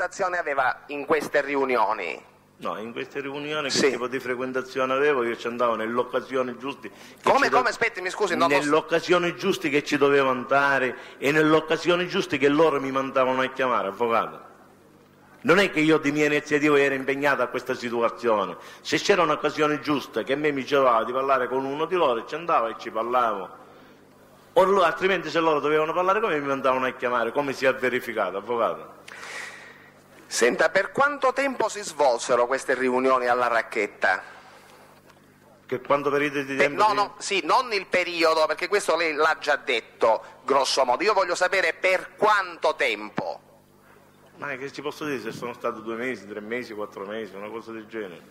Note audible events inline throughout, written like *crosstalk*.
frequentazione aveva in queste riunioni? No, in queste riunioni Sì. che tipo di frequentazione avevo io ci andavo nelle occasioni giuste. che Come, come, aspetti, mi scusi, non lo Nelle occasioni giuste che ci dovevo andare e nelle occasioni giuste che loro mi mandavano a chiamare, avvocato. Non è che io di mia iniziativa ero impegnato a questa situazione. Se c'era un'occasione giusta che a me mi diceva di parlare con uno di loro, ci andavo e ci parlavo. O altrimenti se loro dovevano parlare con me mi mandavano a chiamare, come si è verificato, avvocato. Senta, per quanto tempo si svolsero queste riunioni alla racchetta? Che quanto periodo di tempo... no, no, sì, non il periodo, perché questo lei l'ha già detto, grosso modo. Io voglio sapere per quanto tempo. Ma che ci posso dire se sono stato due mesi, tre mesi, quattro mesi, una cosa del genere?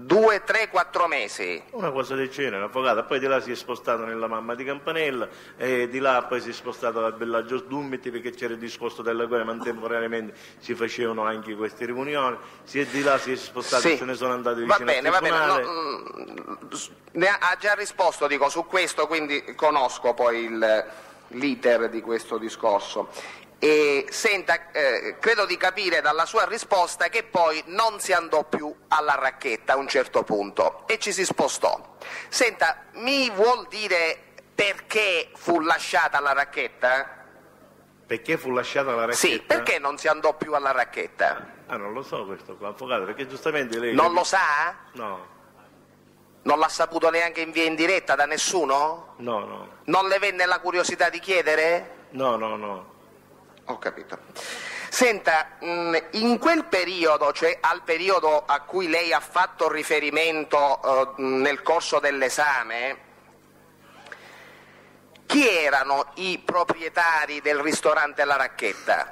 Due, tre, quattro mesi. Una cosa del genere, avvocato. Poi di là si è spostato nella mamma di Campanella e di là poi si è spostato alla Bellagio Dummiti perché c'era il discorso della guerra, ma temporaneamente si facevano anche queste riunioni. Si è di là si è spostato Sì. e se ne sono andati Va vicino bene, al va bene. no, mm, ne ha, già risposto, dico, su questo, quindi conosco poi il- l'iter di questo discorso. E senta, eh, credo di capire dalla sua risposta che poi non si andò più alla racchetta a un certo punto e ci si spostò. Senta, mi vuol dire perché fu lasciata la racchetta? Perché fu lasciata la racchetta? Sì, perché non si andò più alla racchetta? Ah, non lo so questo qua, avvocato, perché giustamente lei... Non lo sa? No, Non l'ha saputo neanche in via in diretta da nessuno? no, no, Non le venne la curiosità di chiedere? no, no, no. Ho capito. Senta, mh, in quel periodo, cioè al periodo a cui lei ha fatto riferimento eh, nel corso dell'esame, chi erano i proprietari del ristorante La Racchetta?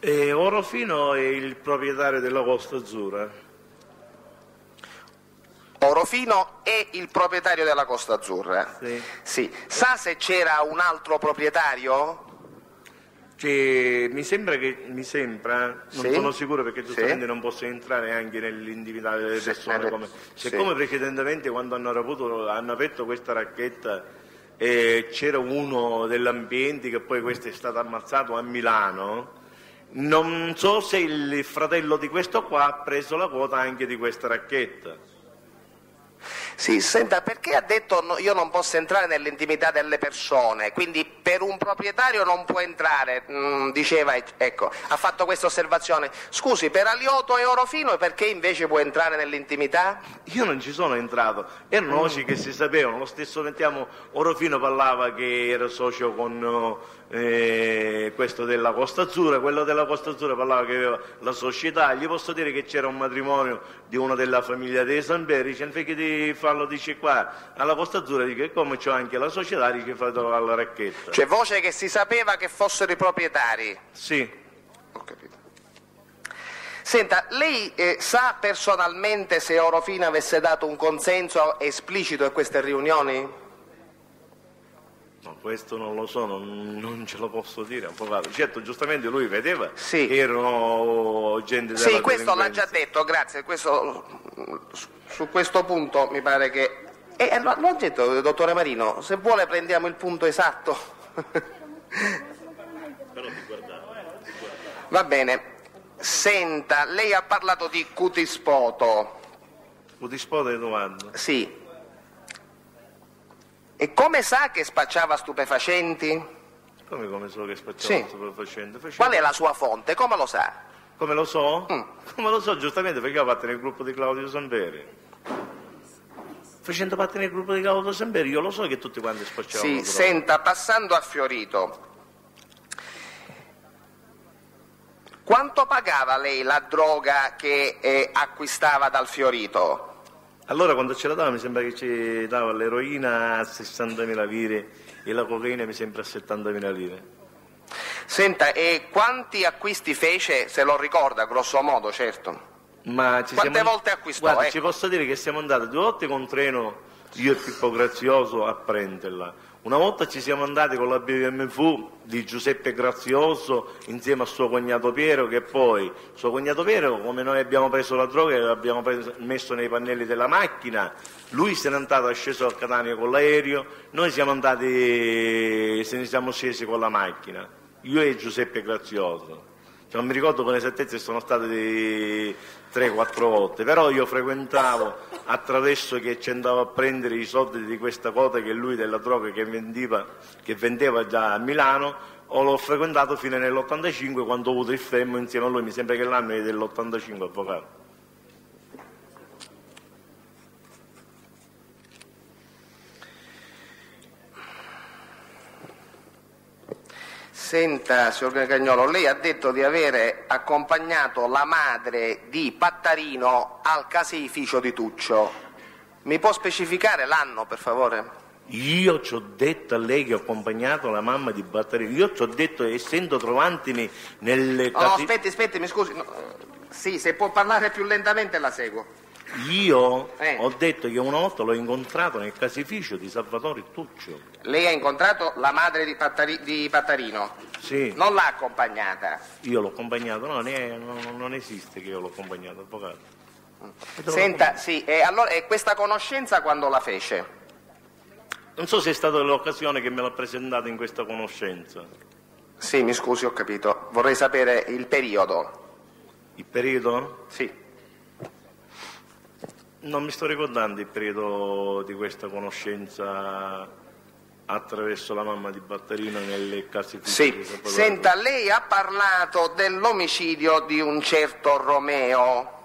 E Orofino è il proprietario della Costa Azzurra. Orofino è il proprietario della Costa Azzurra. Sì. Sì. Sa se c'era un altro proprietario? Cioè, mi sembra che mi sembra, non Sì. sono sicuro perché giustamente Sì. non posso entrare anche nell'individuare delle persone eh, come, sì. siccome precedentemente quando hanno raputo hanno aperto questa racchetta e c'era uno dell'ambiente che poi questo è stato ammazzato a Milano non so se il fratello di questo qua ha preso la quota anche di questa racchetta Sì, senta, perché ha detto no, io non posso entrare nell'intimità delle persone, quindi per un proprietario non può entrare, mm, diceva, ecco, ha fatto questa osservazione. Scusi, per Alioto e Orofino perché invece può entrare nell'intimità? Io non ci sono entrato, erano voci che si sapevano, lo stesso mettiamo Orofino parlava che era socio con eh, questo della Costa Azzurra, quello della Costa Azzurra parlava che aveva la società, gli posso dire che c'era un matrimonio di uno della famiglia dei Samberi, dice invece di farlo dice qua, alla Costa Azzurra dice come c'ho anche la società, dice fatelo alla racchetta. Cioè voce che si sapeva che fossero i proprietari. Sì, Ho capito. Senta, lei eh, sa personalmente se Orofino avesse dato un consenso esplicito a queste riunioni? Questo non lo so, non, non ce lo posso dire, avvocato. Certo, giustamente lui vedeva Sì. che erano gente della Sì, questo l'ha già detto, grazie. Questo, su- su questo punto mi pare che... Eh, eh, l'ho detto, dottore Marino, se vuole prendiamo il punto esatto. Va bene. Senta, lei ha parlato di cutispoto. Utispote di domanda. Sì. E come sa che spacciava stupefacenti? Come, come so che spacciavo Sì. stupefacente? Facevo- Qual è la sua fonte? Come lo sa? Come lo so? Mm. Come lo so, giustamente perché ho fatto nel gruppo di Claudio Samberi. Facendo parte nel gruppo di Claudio Samberi, io lo so che tutti quanti spacciavano. Sì, senta, passando a Fiorito, quanto pagava lei la droga che eh, acquistava dal Fiorito? Allora quando ce la dava mi sembra che ci dava l'eroina a 60.000 lire e la cocaina mi sembra a 70.000 lire. Senta, e quanti acquisti fece, se lo ricorda, grosso modo, certo? Ma ci Quante siamo- volte acquistò, Guarda, ecco? ci posso dire che siamo andati due volte con treno, io e Pippo Grazioso, a prenderla. Una volta ci siamo andati con la BMV di Giuseppe Grazioso insieme a suo cognato Piero, che poi suo cognato Piero, come noi abbiamo preso la droga e l'abbiamo messo nei pannelli della macchina, lui se n'è andato, è sceso a Catania con l'aereo, noi siamo andati, se ne siamo scesi con la macchina. io e Giuseppe Grazioso. Cioè, non mi ricordo con esattezza sono state di 3-4 volte, però io frequentavo attraverso che ci andavo a prendere i soldi di questa quota che lui della droga che vendeva, che vendeva già a Milano, o l'ho frequentato fino nell'85 quando ho avuto il femmo insieme a lui, mi sembra che l'anno è dell'85 avvocato. Senta, signor Cagnolo, lei ha detto di avere accompagnato la madre di Pattarino al caseificio di Tuccio. Mi può specificare l'anno, per favore? Io ci ho detto a lei che ho accompagnato la mamma di Battarino, io ci ho detto, essendo trovantimi nelle No, no, aspetti, aspetti, mi scusi. No, sì, se può parlare più lentamente la seguo. Io Eh. ho detto che una volta l'ho incontrato nel caseificio di Salvatore Tuccio. Lei ha incontrato la madre di, Pattari- di Pattarino, Sì, non l'ha accompagnata. io l'ho accompagnato, no, ne- non, non esiste che io l'ho accompagnato, avvocato. E l'ho Senta, sì, e allora e questa conoscenza quando la fece? Non so se è stata l'occasione che me l'ha presentato in questa conoscenza. Sì, mi scusi, ho capito. Vorrei sapere il periodo. Il periodo? Sì. Non mi sto ricordando il periodo di questa conoscenza attraverso la mamma di Battarino nelle case Sì, senta, lei ha parlato dell'omicidio di un certo Romeo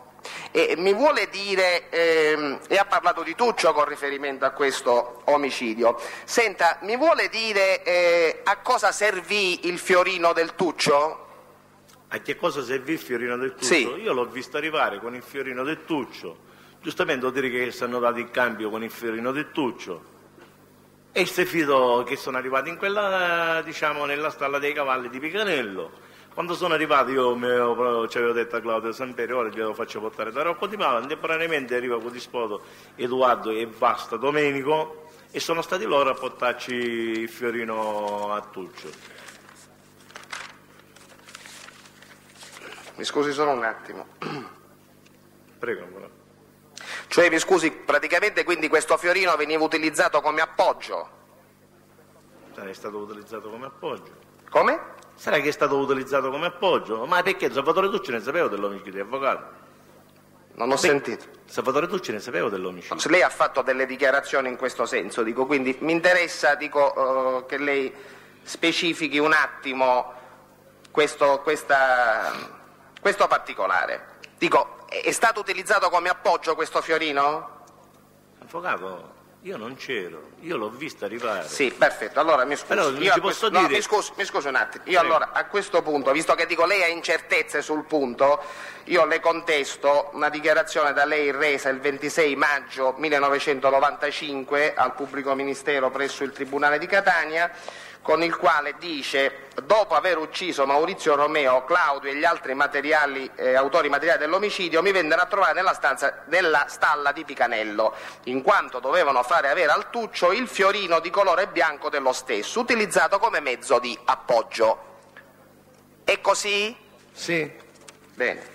e mi vuole dire, ehm, e ha parlato di Tuccio con riferimento a questo omicidio, senta, mi vuole dire eh, a cosa servì il fiorino del Tuccio? A che cosa servì il fiorino del Tuccio? Sì. Io l'ho visto arrivare con il fiorino del Tuccio. Giustamente devo dire che si hanno dato il cambio con il fiorino del Tuccio. E il Sefido che sono arrivati in quella, diciamo, nella stalla dei cavalli di Picanello. Quando sono arrivato io avevo, ci avevo detto a Claudio Samperi, ora glielo faccio portare da Rocco di Pala, contemporaneamente arriva con Dispoto Edoardo e Vasta Domenico e sono stati loro a portarci il fiorino a Tuccio. Mi scusi solo un attimo. Prego, ancora. Cioè, mi scusi, praticamente quindi questo fiorino veniva utilizzato come appoggio? È stato utilizzato come appoggio. Come? Sarà che è stato utilizzato come appoggio? Ma perché Salvatore Tucci ne sapeva dell'omicidio, avvocato? Non ho Beh, sentito. Salvatore Tucci ne sapeva dell'omicidio. Se lei ha fatto delle dichiarazioni in questo senso, dico, quindi mi interessa dico, eh, che lei specifichi un attimo questo, questa- questo particolare. Dico, è stato utilizzato come appoggio questo fiorino? Avvocato, io non c'ero, io l'ho visto arrivare. Sì, perfetto. Allora mi posso questo- no, mi, scusi, mi scusi un attimo. Io Prego. allora a questo punto, visto che dico lei ha incertezze sul punto, io le contesto una dichiarazione da lei resa il 26 maggio 1995 al pubblico ministero presso il Tribunale di Catania con il quale dice dopo aver ucciso Maurizio Romeo, Claudio e gli altri materiali, eh, autori materiali dell'omicidio mi vennero a trovare nella, stanza, nella stalla di Picanello, in quanto dovevano fare avere al tuccio il fiorino di colore bianco dello stesso, utilizzato come mezzo di appoggio. È così? Sì. Bene.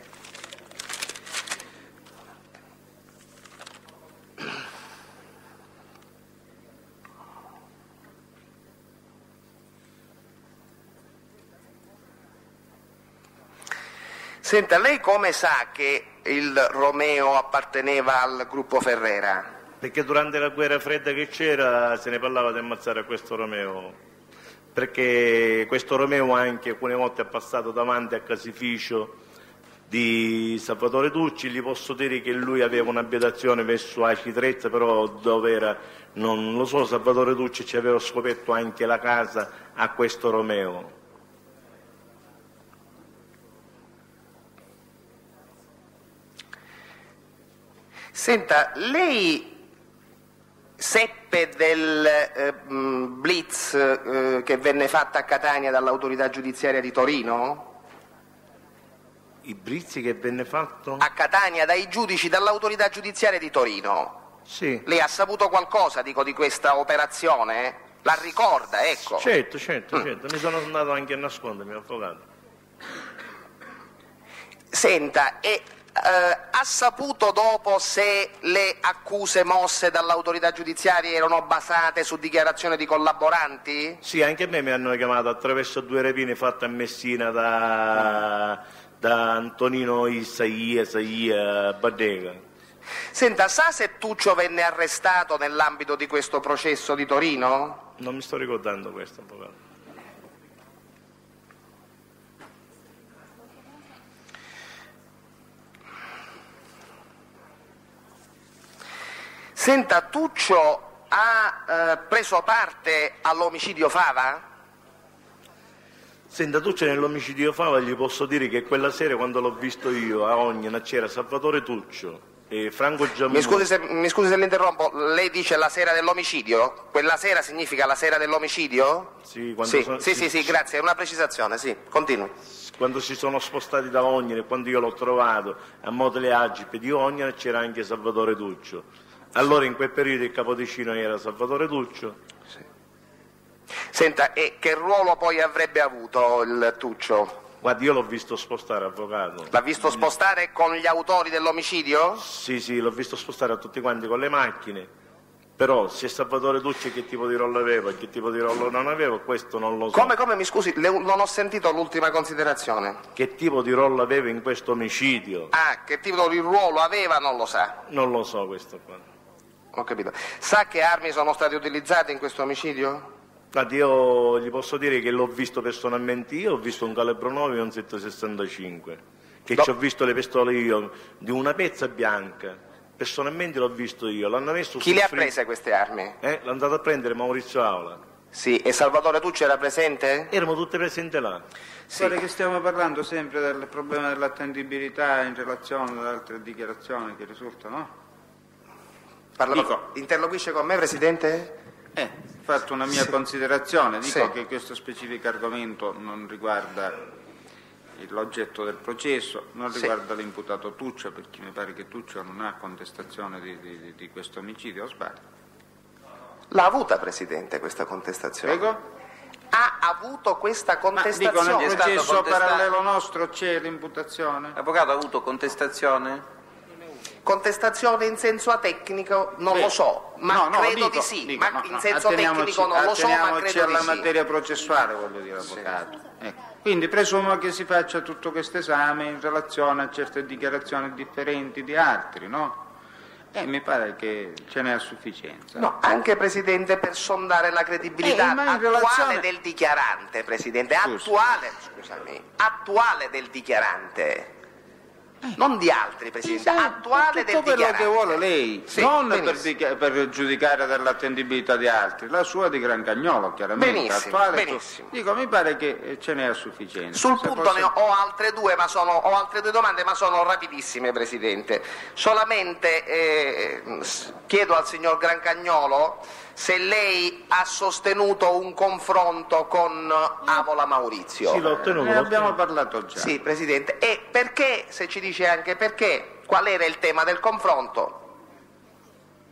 Senta, lei come sa che il Romeo apparteneva al gruppo Ferrera? Perché durante la guerra fredda che c'era se ne parlava di ammazzare questo Romeo. Perché questo Romeo anche alcune volte è passato davanti al casificio di Salvatore Tucci, gli posso dire che lui aveva un'abitazione verso Aci Trezza, però dove era, non lo so, Salvatore Tucci ci aveva scoperto anche la casa a questo Romeo. Senta, lei seppe del eh, mh, blitz eh, che venne fatta a Catania dall'autorità giudiziaria di Torino? I brizzi che venne fatto? A Catania dai giudici dall'autorità giudiziaria di Torino. Sì. Lei ha saputo qualcosa, dico, di questa operazione? La ricorda, ecco. Certo, certo, certo, mi sono andato anche a nascondermi, avvocato. Senta, e eh, ha saputo dopo se le accuse mosse dall'autorità giudiziaria erano basate su dichiarazioni di collaboranti? Sì, anche a me mi hanno chiamato attraverso due rapine fatte a Messina da, da Antonino Isaia, Isaia Badega. Senta, sa se Tuccio venne arrestato nell'ambito di questo processo di Torino? Non mi sto ricordando questo, avvocato. Senta, Tuccio ha eh, preso parte all'omicidio Fava? Senta, Tuccio nell'omicidio Fava gli posso dire che quella sera quando l'ho visto io a Ognina c'era Salvatore Tuccio e Franco Giammucci. Mi scusi, se, mi scusi se l'interrompo, lei dice la sera dell'omicidio? Quella sera significa la sera dell'omicidio? Sì, quando Sì, sono- sì, sì, sì, grazie, è una precisazione, sì, continui. Quando si sono spostati da Ognina e quando io l'ho trovato a Motele Agip di Ognina c'era anche Salvatore Tuccio. Allora in quel periodo il capodicino era Salvatore Tuccio. Senta, e che ruolo poi avrebbe avuto il Tuccio? Guardi, io l'ho visto spostare, avvocato. L'ha visto spostare con gli autori dell'omicidio? Sì, sì, l'ho visto spostare a tutti quanti con le macchine. Però se Salvatore Tucci che tipo di rollo aveva e che tipo di rollo non aveva, questo non lo so. Come, come, mi scusi, le- non ho sentito l'ultima considerazione. Che tipo di rollo aveva in questo omicidio? Ah, che tipo di ruolo aveva non lo sa. Non lo so questo qua. Ho capito. Sa che armi sono state utilizzate in questo omicidio? Guardi, io gli posso dire che l'ho visto personalmente io, ho visto un calibro 9 e un 765, che No. ci ho visto le pistole io di una pezza bianca, personalmente l'ho visto io, l'hanno messo Chi le ha prese queste armi? Eh, l'ha andato a prendere Maurizio Aula. Sì, e Salvatore Tucci era presente? Erano tutte presenti là. Sì. Guarda che stiamo parlando sempre del problema dell'attendibilità in relazione ad altre dichiarazioni che risultano. Parla- Dico. Interloquisce con me, Presidente? Eh, ho fatto una mia considerazione, dico Sì. che questo specifico argomento non riguarda l'oggetto del processo, non Sì. riguarda l'imputato Tuccio, perché mi pare che Tuccio non ha contestazione di, di- di- di questo omicidio, o sbaglio? L'ha avuta, Presidente, questa contestazione? Prego? Ha avuto questa Ma dico, contestazione? nel è stato processo parallelo nostro c'è l'imputazione? Avvocato ha avuto contestazione? Contestazione in senso atecnico non Beh, lo so, ma no, no, credo dico, di sì. dico, ma no, in senso tecnico non lo so, ma credo di alla sì. materia processuale, voglio dire, avvocato. Ecco. Quindi presumo che si faccia tutto questo esame in relazione a certe dichiarazioni differenti di altri, no? E mi pare che ce n'è a sufficienza. No, anche Presidente per sondare la credibilità Eh, attuale relazione- del dichiarante, Presidente, attuale, scusami, attuale del dichiarante. Non di altri, Presidente, Sì, attuale tutto del quello dichiarante. che vuole lei, Sì, non per, per giudicare dell'attendibilità di altri, la sua di Gran Cagnolo chiaramente. Benissimo, attuale, benissimo. Dico, mi pare che eh, ce n'è a sufficienza. Sul Se punto posso- ne ho, ho altre due, ma sono, ho altre due domande, ma sono rapidissime, Presidente. Solamente eh, chiedo al signor Grancagnolo se lei ha sostenuto un confronto con Avola Maurizio. Sì, l'ho ottenuto. Ne l'ho abbiamo parlato già. Sì, Presidente. E perché, se ci dice anche perché, qual era il tema del confronto?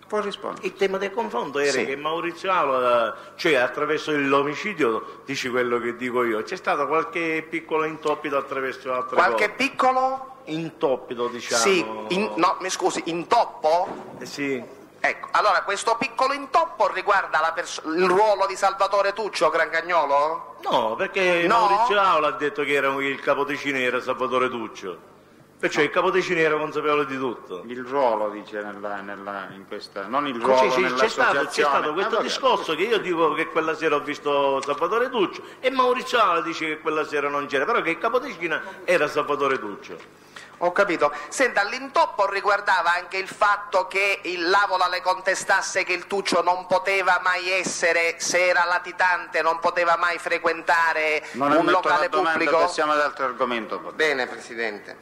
Può rispondere. Il tema del confronto era Sì. che Maurizio Aula, cioè attraverso l'omicidio, dice quello che dico io, c'è stato qualche piccolo intoppito attraverso altre Qualche cose. piccolo? Intoppito, diciamo. Sì, in- no, mi scusi, intoppo? Eh, sì. Ecco, allora questo piccolo intoppo riguarda il ruolo di Salvatore Tuccio Grancagnolo? No, perché No? Maurizio Aula ha detto che era il capodicino era Salvatore Tuccio. Perciò il capodicino era consapevole di tutto. Il ruolo, dice, nella, nella- in questa, non il Sì, ruolo sì, c'è stato, c'è nell'associazione. stato questo Ah, discorso che io dico che quella sera ho visto Salvatore Tuccio e Maurizio Aula dice che quella sera non c'era, però che il capodicino era Salvatore Tuccio. Ho capito. Senta, l'intoppo riguardava anche il fatto che il Lavola le contestasse che il Tuccio non poteva mai essere, se era latitante, non poteva mai frequentare Non un locale domanda, pubblico? passiamo ad altro argomento. Bene, Presidente.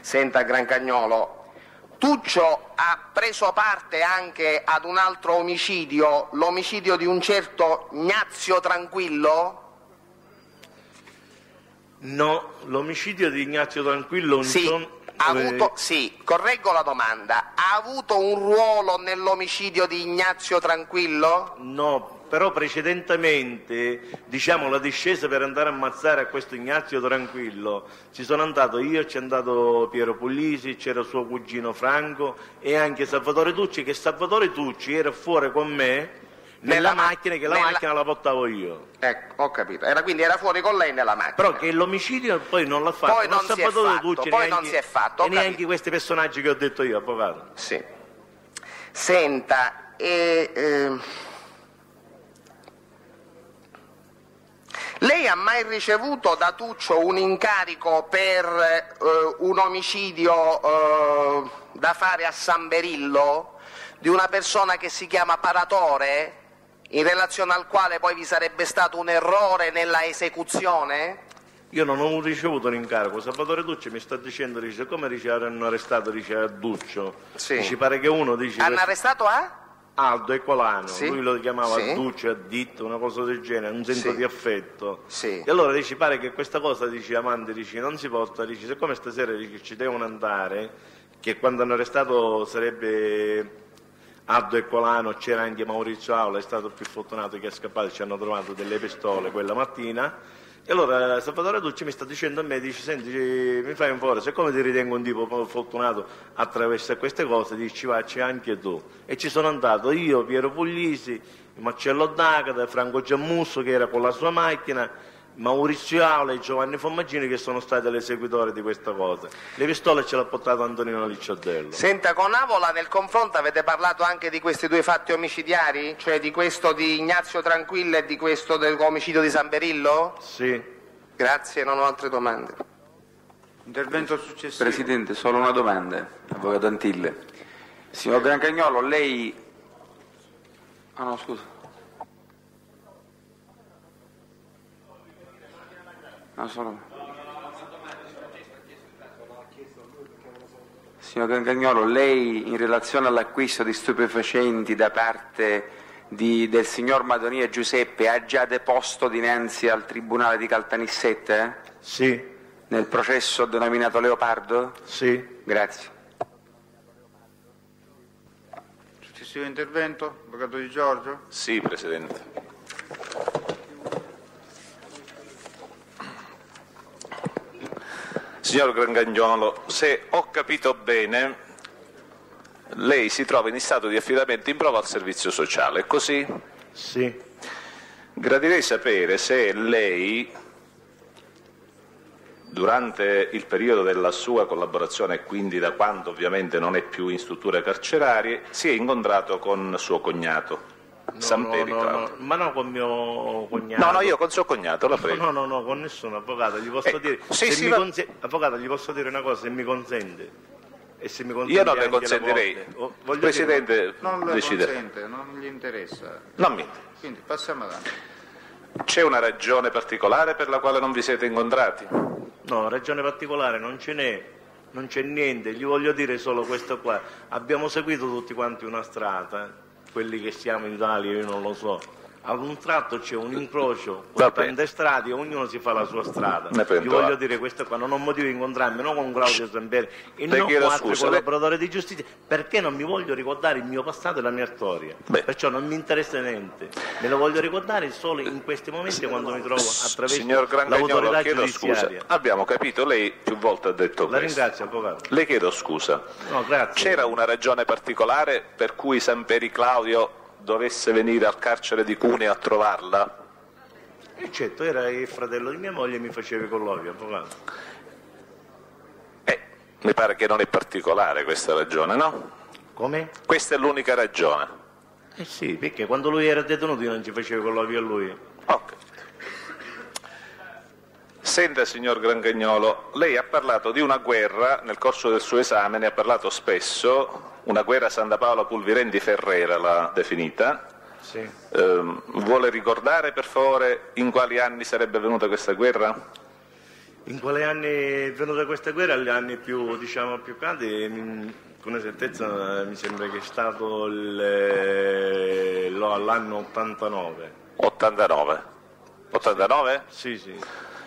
Senta, Grancagnolo, Tuccio ha preso parte anche ad un altro omicidio, l'omicidio di un certo Gnazio Tranquillo? No, l'omicidio di Ignazio Tranquillo un Sì, eh, avuto, sì, correggo la domanda. Ha avuto un ruolo nell'omicidio di Ignazio Tranquillo? No, però precedentemente, diciamo, la discesa per andare a ammazzare a questo Ignazio Tranquillo, ci sono andato io, c'è andato Piero Puglisi, c'era suo cugino Franco e anche Salvatore Tucci, che Salvatore Tucci era fuori con me nella, Nella ma- macchina, che la nella- macchina la portavo io. Ecco, ho capito. Era, quindi era fuori con lei nella macchina. Però che l'omicidio poi non l'ha fatto, Poi non né si è fatto, Tucci, poi neanche- non si è fatto, e neanche capito. questi personaggi che ho detto io, avvocato. Sì. Senta, e, ehm, lei ha mai ricevuto da Tuccio un incarico per eh, un omicidio eh, da fare a San Berillo di una persona che si chiama Paratore, in relazione al quale poi vi sarebbe stato un errore nella esecuzione? Io non ho ricevuto l'incarico, Salvatore Tucci mi sta dicendo, dice, come dice, hanno arrestato, dice a Duccio. Sì. Ci pare che uno dice... Hanno arrestato a? Aldo Ecolano, Sì. lui lo chiamava Sì. Duccio, additto, una cosa del genere, un senso Sì. di affetto. Sì. E allora dici, pare che questa cosa, dici, Amante, dici, non si porta, dici, siccome stasera dici, ci devono andare, che quando hanno arrestato sarebbe Aldo Ecolano, c'era anche Maurizio Aula, è stato più fortunato che è scappato, ci hanno trovato delle pistole quella mattina. E allora Salvatore Ducci mi sta dicendo a me, dice, senti, mi fai un favore, siccome ti ritengo un tipo fortunato attraverso queste cose, dici, vacci anche tu. E ci sono andato io, Piero Puglisi, Marcello D'Agata, Franco Giammusso che era con la sua macchina, Maurizio Aula e Giovanni Formaggini che sono stati l'esecutori di questa cosa. Le pistole ce l'ha portato Antonino Licciardello. Senta, con Avola nel confronto avete parlato anche di questi due fatti omicidiari? Cioè di questo di Ignazio Tranquillo e di questo dell'omicidio di San Berillo? Sì. Grazie, non ho altre domande. Intervento successivo. Presidente, solo una domanda, Avvocato Antille. Signor Grancagnolo, lei... Ah no, scusa. No, solo... Signor Grancagnolo, lei in relazione all'acquisto di stupefacenti da parte di- del signor Madonia Giuseppe ha già deposto dinanzi al Tribunale di Caltanissette eh? Sì, nel processo denominato Leopardo? sì. Grazie. Successivo intervento, Avvocato Di Giorgio. Sì, Presidente. Signor Grangagnolo, se ho capito bene, lei si trova in stato di affidamento in prova al servizio sociale, è così? Sì, Gradirei sapere se lei, durante il periodo della sua collaborazione, e quindi da quando ovviamente non è più in strutture carcerarie, si è incontrato con suo cognato, no, Samperi no, no, ma no con mio cognato. No, no, io con suo cognato, la prego. No, no, no, con nessuno avvocato, gli posso Eh, dire, sì, se sì, mi va- conse- avvocato, gli posso dire una cosa, se mi consente. E se mi consente Io non le consentirei. Oh, Presidente, Non le decide. consente, non gli interessa. Non mi. Quindi passiamo avanti. C'è una ragione particolare per la quale non vi siete incontrati? dire- no, ragione particolare non ce n'è, non c'è niente, gli voglio dire solo questo qua. Abbiamo seguito tutti quanti una strada, quelli che siamo in Italia, io non lo so. Ad un tratto c'è un incrocio con tante strade e ognuno si fa la sua strada. Prendo voglio atto. dire questo qua, non ho motivo di incontrarmi non con Claudio Zamberi e non con altri scusa, collaboratori di giustizia perché non mi voglio ricordare il mio passato e la mia storia. Beh. Perciò non mi interessa niente. Me lo voglio ricordare solo in questi momenti quando mi trovo attraverso Signor l'autorità chiedo scusa. giudiziaria. Abbiamo capito, lei più volte ha detto La questo. ringrazio, avvocato. Le chiedo scusa. No. C'era una ragione particolare per cui Samperi Claudio dovesse venire al carcere di Cuneo a trovarla? E certo, era il fratello di mia moglie e mi faceva i colloqui, avvocato. Eh, mi pare che non è particolare questa ragione, no? Come? Questa è l'unica ragione. Eh sì, perché quando lui era detenuto io non ci facevo colloqui a lui. Ok. Senta, signor Grangagnolo, lei ha parlato di una guerra, nel corso del suo esame ne ha parlato spesso, una guerra Santa Paola Pulvirendi Ferrera l'ha definita. Sì. Ehm, vuole ricordare per favore in quali anni sarebbe venuta questa guerra? In quali anni è venuta questa guerra? Gli anni più, diciamo, più caldi, mi- con certezza mi sembra che è stato eh, l'anno 89. 89. 89? Sì, sì.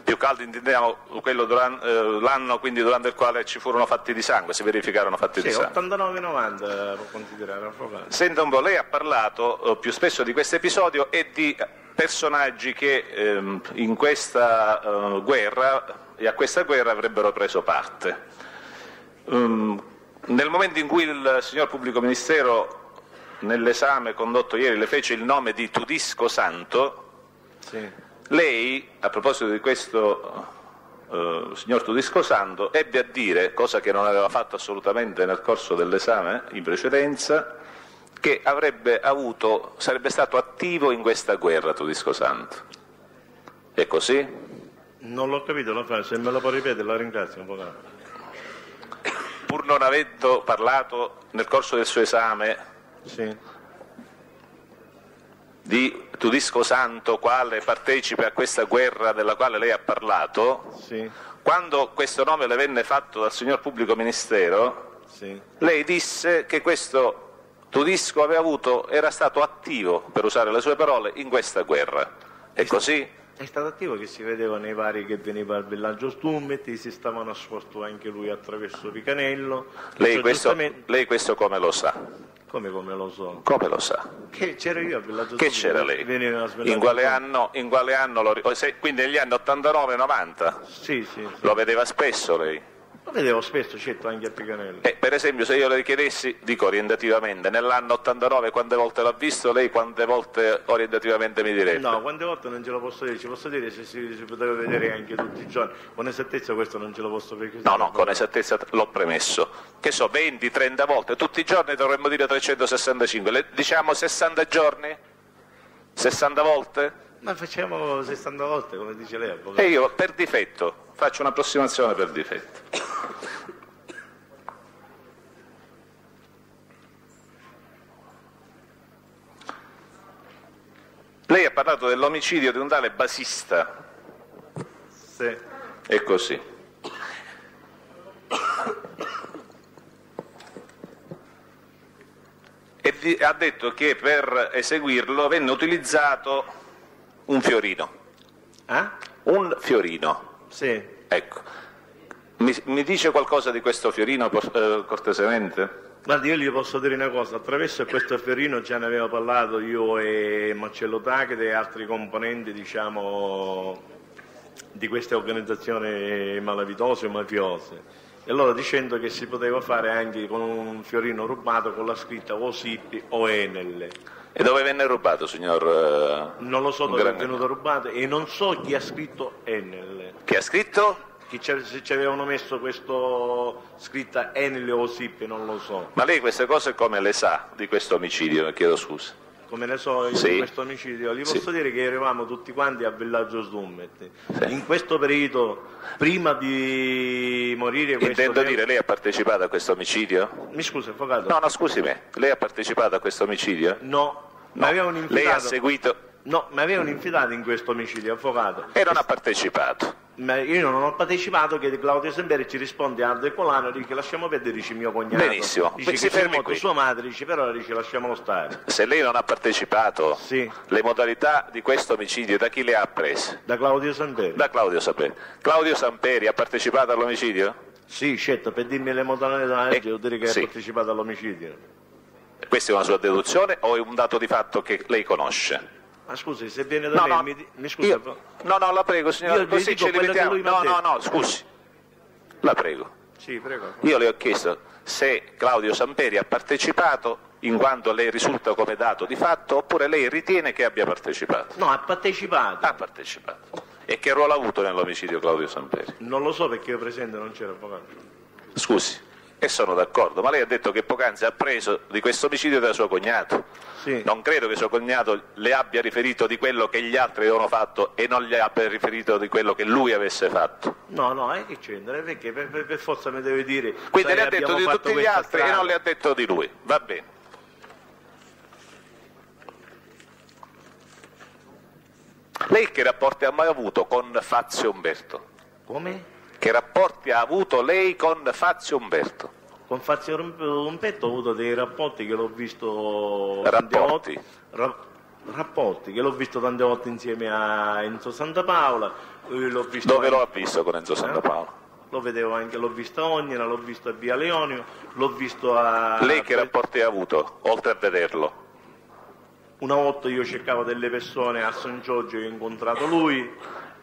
Più caldo intendiamo quello eh, l'anno quindi durante il quale ci furono fatti di sangue, si verificarono fatti Sì, di sangue. 89-90 può considerare. Senta un po', lei ha parlato eh, più spesso di questo episodio e di personaggi che ehm, in questa eh, guerra e a questa guerra avrebbero preso parte. Ehm, nel momento in cui il signor pubblico ministero nell'esame condotto ieri le fece il nome di Tudisco Santo, Sì. Lei, a proposito di questo eh, signor Tudisco Santo, ebbe a dire, cosa che non aveva fatto assolutamente nel corso dell'esame in precedenza, che avrebbe avuto, sarebbe stato attivo in questa guerra Tudisco Santo. È così? Non l'ho capito, lo fa. se me lo può ripetere la ringrazio, avvocato. Pur non avendo parlato nel corso del suo esame Sì. Di Tudisco Santo quale partecipe a questa guerra della quale lei ha parlato, Sì, quando questo nome le venne fatto dal signor pubblico ministero, sì. lei disse che questo Tudisco aveva avuto, era stato attivo, per usare le sue parole, in questa guerra. È così? È stato attivo che si vedeva nei vari che veniva al villaggio Stummetti, si stavano a sforzo anche lui attraverso Picanello. Lei Cioè, questo, giustamente- lei questo come lo sa? Come, come lo so? Come lo sa? Che c'ero io al villaggio Che c'era lei? In quale anno? In quale anno lo oh, quindi negli anni 89-90? Sì, sì, sì. Lo vedeva spesso lei? Lo vedevo spesso, certo, anche a Picanello. Eh, per esempio, se io le chiedessi, dico orientativamente, nell'anno 89 quante volte l'ha visto, lei quante volte orientativamente mi direbbe? No, quante volte non ce lo posso dire, ci posso dire se si, si poteva vedere anche tutti i giorni. Con esattezza questo non ce lo posso precisare. No, no, con esattezza l'ho premesso. Che so, 20, 30 volte, tutti i giorni dovremmo dire 365. Le diciamo 60 giorni? 60 volte? Ma facciamo 60 volte, come dice lei, avvocato. E io per difetto faccio un'approssimazione per difetto. Lei ha parlato dell'omicidio di un tale basista, Sì. è così. E ha detto che per eseguirlo venne utilizzato un fiorino. Ah? Un fiorino. Sì. Ecco. Mi, mi dice qualcosa di questo fiorino eh, cortesemente? Guardi, io gli posso dire una cosa, attraverso questo Fiorino già ne avevo parlato io e Marcello Tacchete e altri componenti, diciamo, di queste organizzazioni malavitose o mafiose. E allora dicendo che si poteva fare anche con un fiorino rubato con la scritta o SIP o Enel. E dove venne rubato, signor... eh, Non lo so dove è venuto rubato e non so chi ha scritto Enel. Che ha scritto? Chi se ci avevano messo questo scritta Enel o SIP non lo so. Ma lei queste cose come le sa di questo omicidio? Chiedo scusa. Come ne so io Sì. di questo omicidio, gli Sì. posso dire che eravamo tutti quanti a Villaggio Sdummet. In questo periodo, prima di morire. Intendo tempo- dire, lei ha partecipato a questo omicidio? Mi scusi, avvocato? No, no, scusi me. Lei ha partecipato a questo omicidio? No, No. avevano Lei ha seguito No, mi avevano infidato in questo omicidio, avvocato. e non ha partecipato. Ma io non ho partecipato, che Claudio Semberi ci risponde a De Colano, dice lasciamo perdere, dice mio cognato. Benissimo. Dice Si che si fermi qui. sua madre, dice però dice lasciamolo stare. Se lei non ha partecipato, Sì. le modalità di questo omicidio da chi le ha prese? Da Claudio Semberi. Da Claudio Samperi. Claudio Samperi ha partecipato all'omicidio? Sì, certo, per dirmi le modalità della legge, Eh, devo dire che sì. ha partecipato all'omicidio. Questa è una sua deduzione o è un dato di fatto che lei conosce? Ma scusi, se viene da me, mi, di- mi scusi, io- no, no, la prego, signora, Io così ci limitiamo. mi No, no, no, scusi. La prego. Sì, prego. Io le ho chiesto se Claudio Samperi ha partecipato in quanto lei risulta come dato di fatto oppure lei ritiene che abbia partecipato. No, ha partecipato. Ha partecipato. E che ruolo ha avuto nell'omicidio Claudio Samperi? Non lo so perché io presente non c'era avvocato. Scusi, e sono d'accordo, ma lei ha detto che poc'anzi ha preso di questo omicidio da suo cognato. Sì. Non credo che suo cognato le abbia riferito di quello che gli altri avevano fatto e non gli abbia riferito di quello che lui avesse fatto. No, no, è che c'entra, perché per, per- per forza mi deve dire... Quindi sai, le ha detto di tutti gli altri e strada. non le ha detto di lui. Va bene. Lei che rapporti ha mai avuto con Fazio Umberto? Come? Che rapporti ha avuto lei con Fazio Umberto? Con Fazio Rumpetto ho avuto dei rapporti che l'ho visto... Rapporti? Ra- rapporti, che l'ho visto tante volte insieme a Enzo Santa Paola, eh, l'ho visto Dove anche- visto con Enzo Santa Paola? Lo vedevo anche, l'ho visto a Ognina, l'ho visto a Via Leonio, l'ho visto a... Lei che rapporti ha avuto, oltre a vederlo? Una volta io cercavo delle persone a San Giorgio e ho incontrato lui,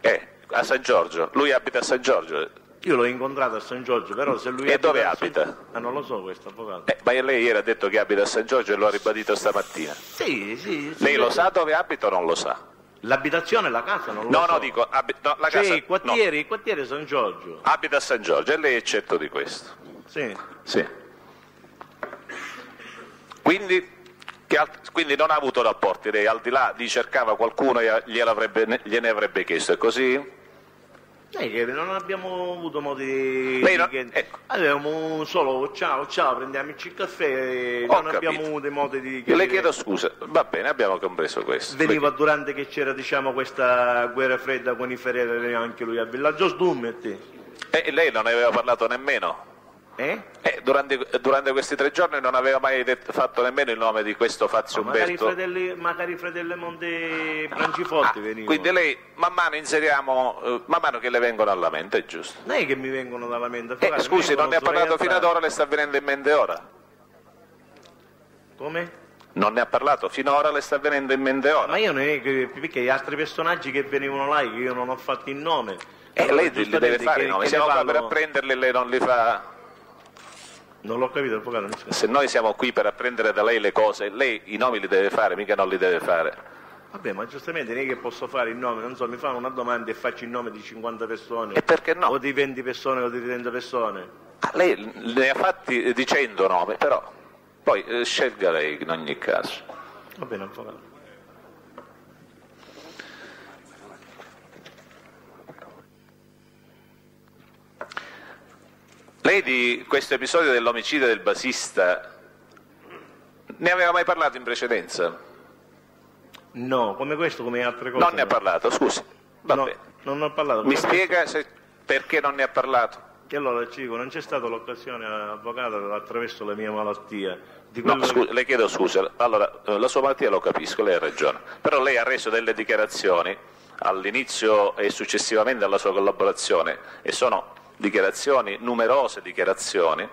Eh, a San Giorgio. Lui abita a San Giorgio. Io l'ho incontrato a San Giorgio, però se lui E dove a San- abita? Ah, non lo so questo avvocato. Eh, ma lei ieri ha detto che abita a San Giorgio e lo ha ribadito stamattina. Sì, sì, sì. Lei lo sa dove abita o non lo sa? L'abitazione, la casa, non lo No, so. no, dico, abi- no, la Cioè, casa... il quartiere, il quartiere San Giorgio. no, abita a San Giorgio e lei è certo di questo. Sì. Sì. Quindi, alt- quindi non ha avuto rapporti lei, al di là di cercava qualcuno e gliene avrebbe chiesto, è così? Lei che non abbiamo avuto modo di... Di- ecco. Avevamo solo ciao, ciao, prendiamoci il caffè e Ho non capito. abbiamo avuto modo di... Io le chiedo scusa, va bene, abbiamo compreso questo. Veniva durante che c'era diciamo questa guerra fredda con i Ferreri anche lui a Villaggio Sdummetti. E lei non ne aveva parlato nemmeno? Eh? Eh, durante, durante questi tre giorni non aveva mai detto- fatto nemmeno il nome di questo Fazio i Umberto? fratelli, magari fratelli Monte Branciforti Ah, venivano. quindi lei man mano inseriamo, eh, man mano che le vengono alla mente, è giusto? Non è che mi vengono dalla mente. Eh, scusi, non ne ha parlato fino ad ora, le sta venendo in mente ora? Come? Non ne ha parlato finora, le sta venendo in mente ora? Ma io non è che, perché gli altri personaggi che venivano là, che io non ho fatto il nome. E Allora, lei li deve fare i nomi, siamo ne qua per apprenderli e lei non li fa. Non l'ho capito, avvocato. Se noi siamo qui per apprendere da lei le cose, lei i nomi li deve fare, mica non li deve fare. Vabbè, ma giustamente non è che posso fare il nome, non so, mi fanno una domanda e faccio il nome di 50 persone. E perché no? O di 20 persone o di 30 persone. Ah, Lei ne ha fatti dicendo nomi, però poi eh, scelga lei in ogni caso. Va bene, avvocato. Lei di questo episodio dell'omicidio del basista ne aveva mai parlato in precedenza? No, come questo, come altre cose. Non ne ha parlato, scusi. Va No, bene. non ho parlato. Mi spiega se- perché non ne ha parlato? questo- E allora ci dico, non c'è stata l'occasione, avvocato, attraverso la mia malattia. Di No, quello scusi, le chiedo scusa. Allora, eh, la sua malattia lo capisco, lei ha ragione. Però lei ha reso delle dichiarazioni all'inizio e successivamente alla sua collaborazione e sono dichiarazioni, numerose dichiarazioni,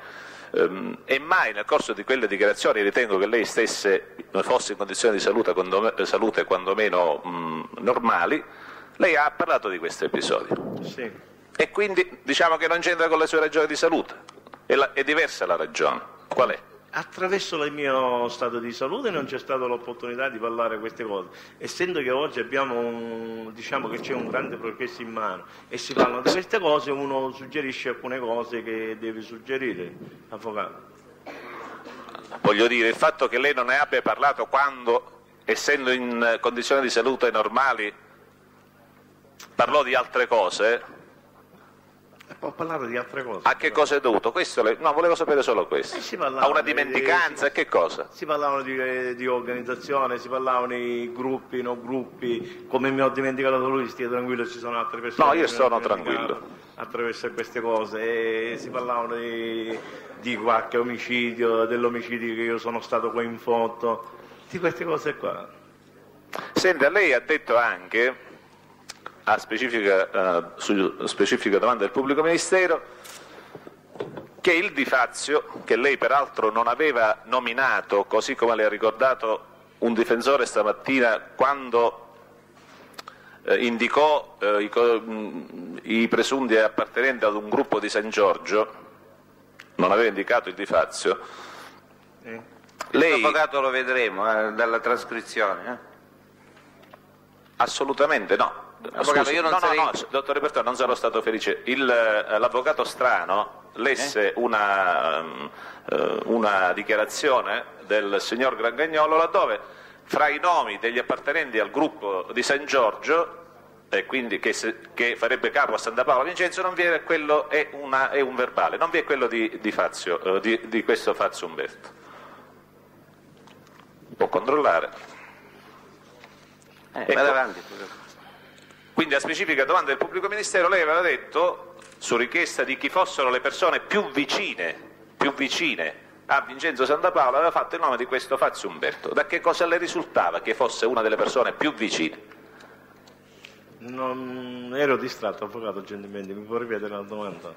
ehm, e mai nel corso di quelle dichiarazioni ritengo che lei stesse, fosse in condizioni di salute, quando, salute quantomeno mh, normali, lei ha parlato di questo episodio. Sì. E quindi diciamo che non c'entra con le sue ragioni di salute. È, la- è diversa la ragione. Qual è? Attraverso il mio stato di salute non c'è stata l'opportunità di parlare queste cose, essendo che oggi abbiamo diciamo che c'è un grande progresso in mano e si parlano di queste cose, uno suggerisce alcune cose che deve suggerire, avvocato. Voglio dire, il fatto che lei non ne abbia parlato quando, essendo in condizioni di salute normali, parlò di altre cose, può parlare di altre cose. a che cosa è dovuto? Questo le- No, volevo sapere solo questo. Eh, si A una di- dimenticanza, a che cosa? Si parlavano di, di organizzazione, si parlavano di gruppi, non gruppi, come mi ho dimenticato lui, stia tranquillo, ci sono altre persone. No, io sono tranquillo. Attraverso queste cose, si parlavano di, di qualche omicidio, dell'omicidio che io sono stato coinvolto, di queste cose qua. Senta, lei ha detto anche, a specifica, eh, su specifica domanda del pubblico ministero, che il Di Fazio, che lei peraltro non aveva nominato, così come le ha ricordato un difensore stamattina quando eh, indicò eh, i, mh, i presunti appartenenti ad un gruppo di San Giorgio, non aveva indicato il Di Fazio, Eh? lei L'avvocato lo vedremo eh, dalla trascrizione. eh. Assolutamente no. Avvocato, io non no, no, sarei- no, dottore Bertone, non sarò stato felice. Il, eh, l'avvocato Strano lesse una, ehm, eh, una dichiarazione del signor Grangagnolo laddove fra i nomi degli appartenenti al gruppo di San Giorgio e quindi che, se- che farebbe capo a Santa Paola Vincenzo non vi è quello, è, una- è un verbale, non vi è quello di, di Fazio, eh, di, di questo Fazio Umberto. Può controllare. Eh, Ecco. avanti. Quindi a specifica domanda del pubblico ministero lei aveva detto, su richiesta di chi fossero le persone più vicine, più vicine a Vincenzo Santapaolo aveva fatto il nome di questo Fazio Umberto. Da che cosa le risultava che fosse una delle persone più vicine? Non ero distratto, avvocato, gentilmente, mi può ripetere la domanda?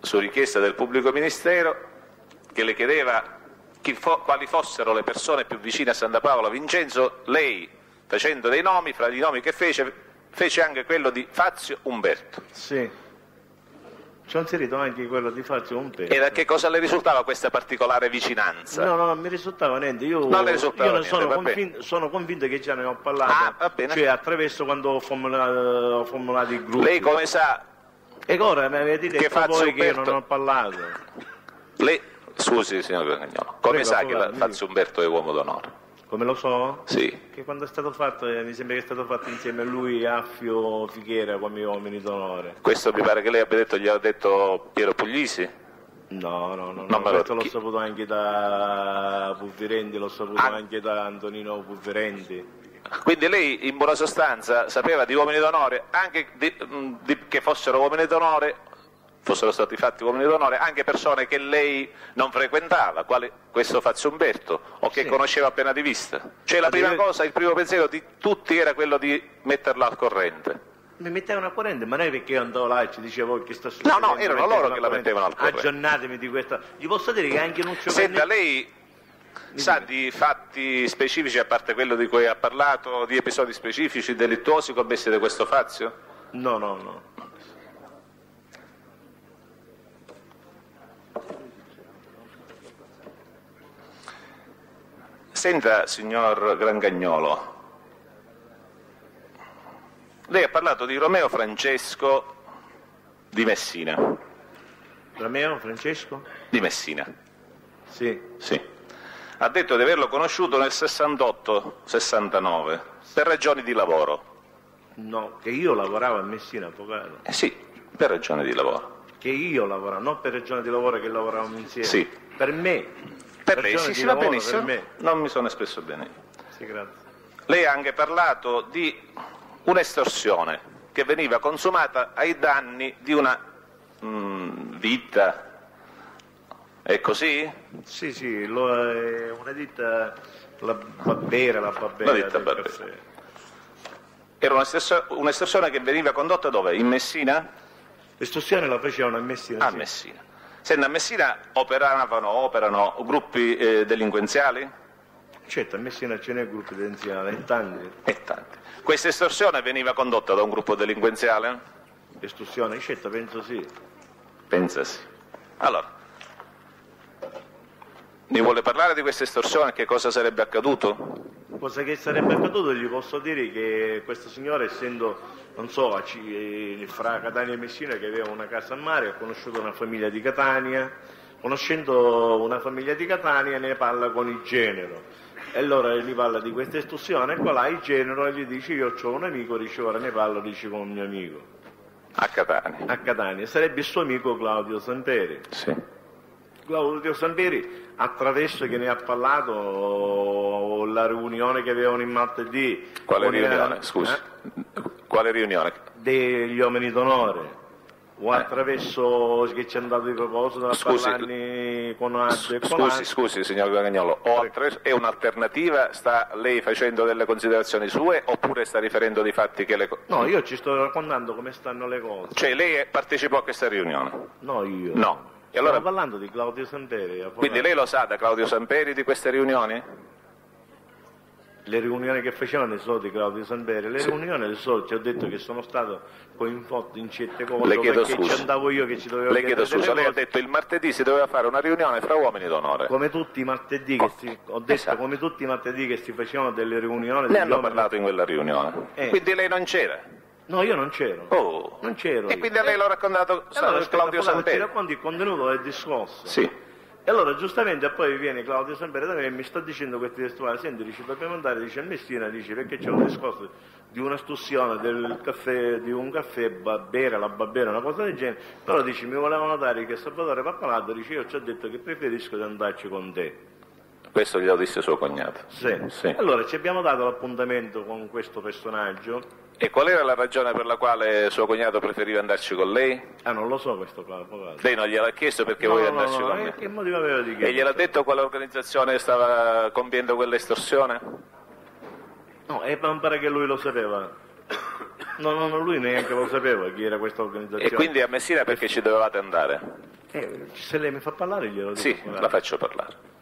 Su richiesta del pubblico ministero che le chiedeva chi fo- quali fossero le persone più vicine a Santapaolo Vincenzo, lei facendo dei nomi, fra i nomi che fece, fece anche quello di Fazio Umberto. Sì. Ci ho inserito anche quello di Fazio Umberto. E da che cosa le risultava questa particolare vicinanza? No, no, non mi risultava niente. Io, Non le risultava io niente, sono, convinto, sono convinto che già ne ho parlato. Ah. Cioè, attraverso quando ho formulato, ho formulato i gruppi. Lei come sa, E ora mi avete detto Che Fazio voi che io Umberto- non ho parlato. lei, scusi signor Gragnolo, come Prego, sa che Fazio Umberto è uomo d'onore? Come lo so? Sì. Che quando è stato fatto, eh, mi sembra che è stato fatto insieme a lui, Affio Fighiera, come uomini d'onore. Questo mi pare che lei abbia detto, gli ha detto Piero Puglisi? No, no, no, no. questo l'ho chi- saputo anche da Puffirendi, l'ho saputo Ah. anche da Antonino Puffirendi. Quindi lei in buona sostanza sapeva di uomini d'onore, anche di- di- che fossero uomini d'onore, fossero stati fatti uomini d'onore, anche persone che lei non frequentava, quale questo Fazio Umberto, o che Sì. conosceva appena di vista. Cioè la Ma prima cosa, il primo pensiero di tutti era quello di metterla al corrente. Mi mettevano al corrente, ma non è perché io andavo là e ci dicevo che sta succedendo. no, erano mettevano loro che la mettevano al corrente. Aggiornatemi di questa. Gli posso dire che anche Nuccio Senta, Venni- lei sa di fatti specifici, a parte quello di cui ha parlato, di episodi specifici delittuosi commessi da questo Fazio? No, no, no. Senta, signor Grangagnolo, lei ha parlato di Romeo Francesco di Messina. Romeo, Francesco? Di Messina, Sì. sì. Ha detto di averlo conosciuto nel 68-69 per ragioni di lavoro. No, che io lavoravo a Messina, avvocato. Eh sì, per ragioni di lavoro. Che io lavoravo, non per ragione di lavoro che lavoravamo insieme. Sì. Per me. Per lei sì, sì, va benissimo. Non mi sono espresso bene. Sì, grazie. Lei ha anche parlato di un'estorsione che veniva consumata ai danni di una mm, ditta. È così? Sì, sì, lo, è una ditta, la Babbera, la Babbera La ditta Babbera. caffè. Era un'estorsione che veniva condotta dove? In Messina? L'estorsione la facevano a Messina. A sì. Messina. Senta, a Messina operavano, operano gruppi eh, delinquenziali? Certo, a Messina ce n'è gruppi tendenziali, tanti. E tanti. Questa estorsione veniva condotta da un gruppo delinquenziale? Estorsione, certo, penso sì. Pensa sì. Allora, mi vuole parlare di questa estorsione? Che cosa sarebbe accaduto? Cosa che sarebbe accaduto gli posso dire che questo signore essendo, non so, eh, fra Catania e Messina che aveva una casa a mare, ha conosciuto una famiglia di Catania, conoscendo una famiglia di Catania ne parla con il genero. E allora gli parla di questa estorsione e qua là il genero gli dice io ho un amico, dice ora ne parlo, dice con un mio amico. A Catania. A Catania sarebbe il suo amico Claudio Samperi. Sì. Claudio Samperi, attraverso che ne ha parlato la riunione che avevano in martedì. Quale il- riunione? Scusi. eh, Quale riunione? degli uomini d'onore. O Eh. attraverso che ci è andato di proposito a Scusi, parlarne con Adde e con Scusi, Adde. scusi, signor Guadagnolo, o attraverso- è un'alternativa? Sta lei facendo delle considerazioni sue oppure sta riferendo dei fatti che le... No, io ci sto raccontando come stanno le cose. Cioè lei partecipò a questa riunione? No, io. No. E Stiamo allora, parlando di Claudio Samperi. avvocato. quindi lei lo sa da Claudio Samperi di queste riunioni? Le riunioni che facevano le so di Claudio Samperi, le riunioni le so, ci ho detto che sono stato coinvolto in certe cose Le chiedo perché scusa. ci andavo io che ci dovevo Le chiedo scusa, lei ha detto il martedì si doveva fare una riunione fra uomini d'onore. come tutti i martedì che si, ho detto Esatto. come tutti i martedì che si facevano delle riunioni Ne hanno parlato in quella riunione. Eh. Quindi lei non c'era? No io non c'ero Oh. non c'ero E io. quindi a lei l'ho raccontato E allora, Claudio avvocato, ci Samperi? racconti il contenuto del discorso Sì. e allora giustamente poi viene Claudio Samperi da me e mi sta dicendo questi testuali senti dice dobbiamo andare dice a Messina dice perché c'è un discorso di una stussione del caffè di un caffè Babbera la Babbera una cosa del genere però dice mi volevano dare che Salvatore Pappalato dice io ci ho detto che preferisco di andarci con te Questo glielo disse suo cognato. Sì. Sì. Allora ci abbiamo dato l'appuntamento con questo personaggio. E qual era la ragione per la quale suo cognato preferiva andarci con lei? Ah, non lo so questo qua. Lei non gliel'ha chiesto perché No, vuoi no, andarci no, con me? Che motivo aveva di E chiedere? gliel'ha detto quale organizzazione stava compiendo quella estorsione? No, e mi pare che lui lo sapeva. No, no, no, lui neanche lo sapeva chi era questa organizzazione. E quindi a Messina perché ci dovevate andare? Eh, se lei mi fa parlare glielo dico. Sì, la faccio parlare.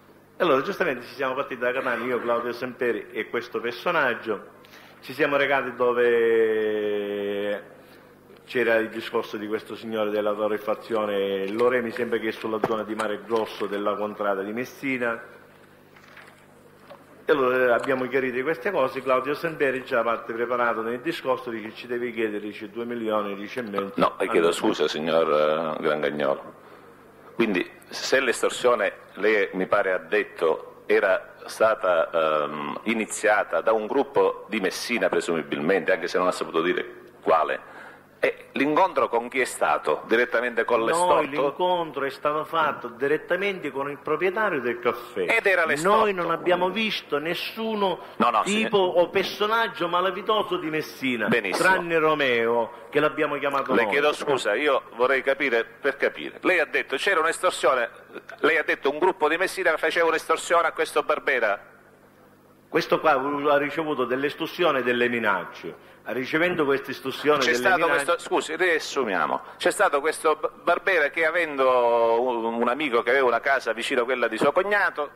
Allora, giustamente ci siamo partiti da Catania, io, Claudio Semperi e questo personaggio. Ci siamo recati dove c'era il discorso di questo signore della torrefazione Lore, mi sembra che è sulla zona di Mare Grosso della contrada di Messina. E allora abbiamo chiarito queste cose, Claudio Semperi già parte preparato nel discorso, dice ci devi chiedere, dice 2 milioni, dice mezzo. No, chiedo scusa, signor eh, Grangagnolo. Quindi, se l'estorsione, lei mi pare ha detto, era stata ehm, iniziata da un gruppo di Messina, presumibilmente, anche se non ha saputo dire quale, e l'incontro con chi è stato? Direttamente con No, l'estorto? l'incontro è stato fatto direttamente con il proprietario del caffè. Ed era l'estorto. Noi non abbiamo visto nessuno No, no, tipo o personaggio malavitoso di Messina, Benissimo. tranne Romeo, che l'abbiamo chiamato Le noi. chiedo scusa, io vorrei capire per capire. Lei ha detto c'era un'estorsione, lei ha detto un gruppo di Messina faceva un'estorsione a questo Barbera? Questo qua ha ricevuto delle estorsioni e delle minacce. Ricevendo queste estorsioni e C'è delle stato minacce... questo, scusi, riassumiamo, c'è stato questo Barbera che avendo un un amico che aveva una casa vicino a quella di suo cognato,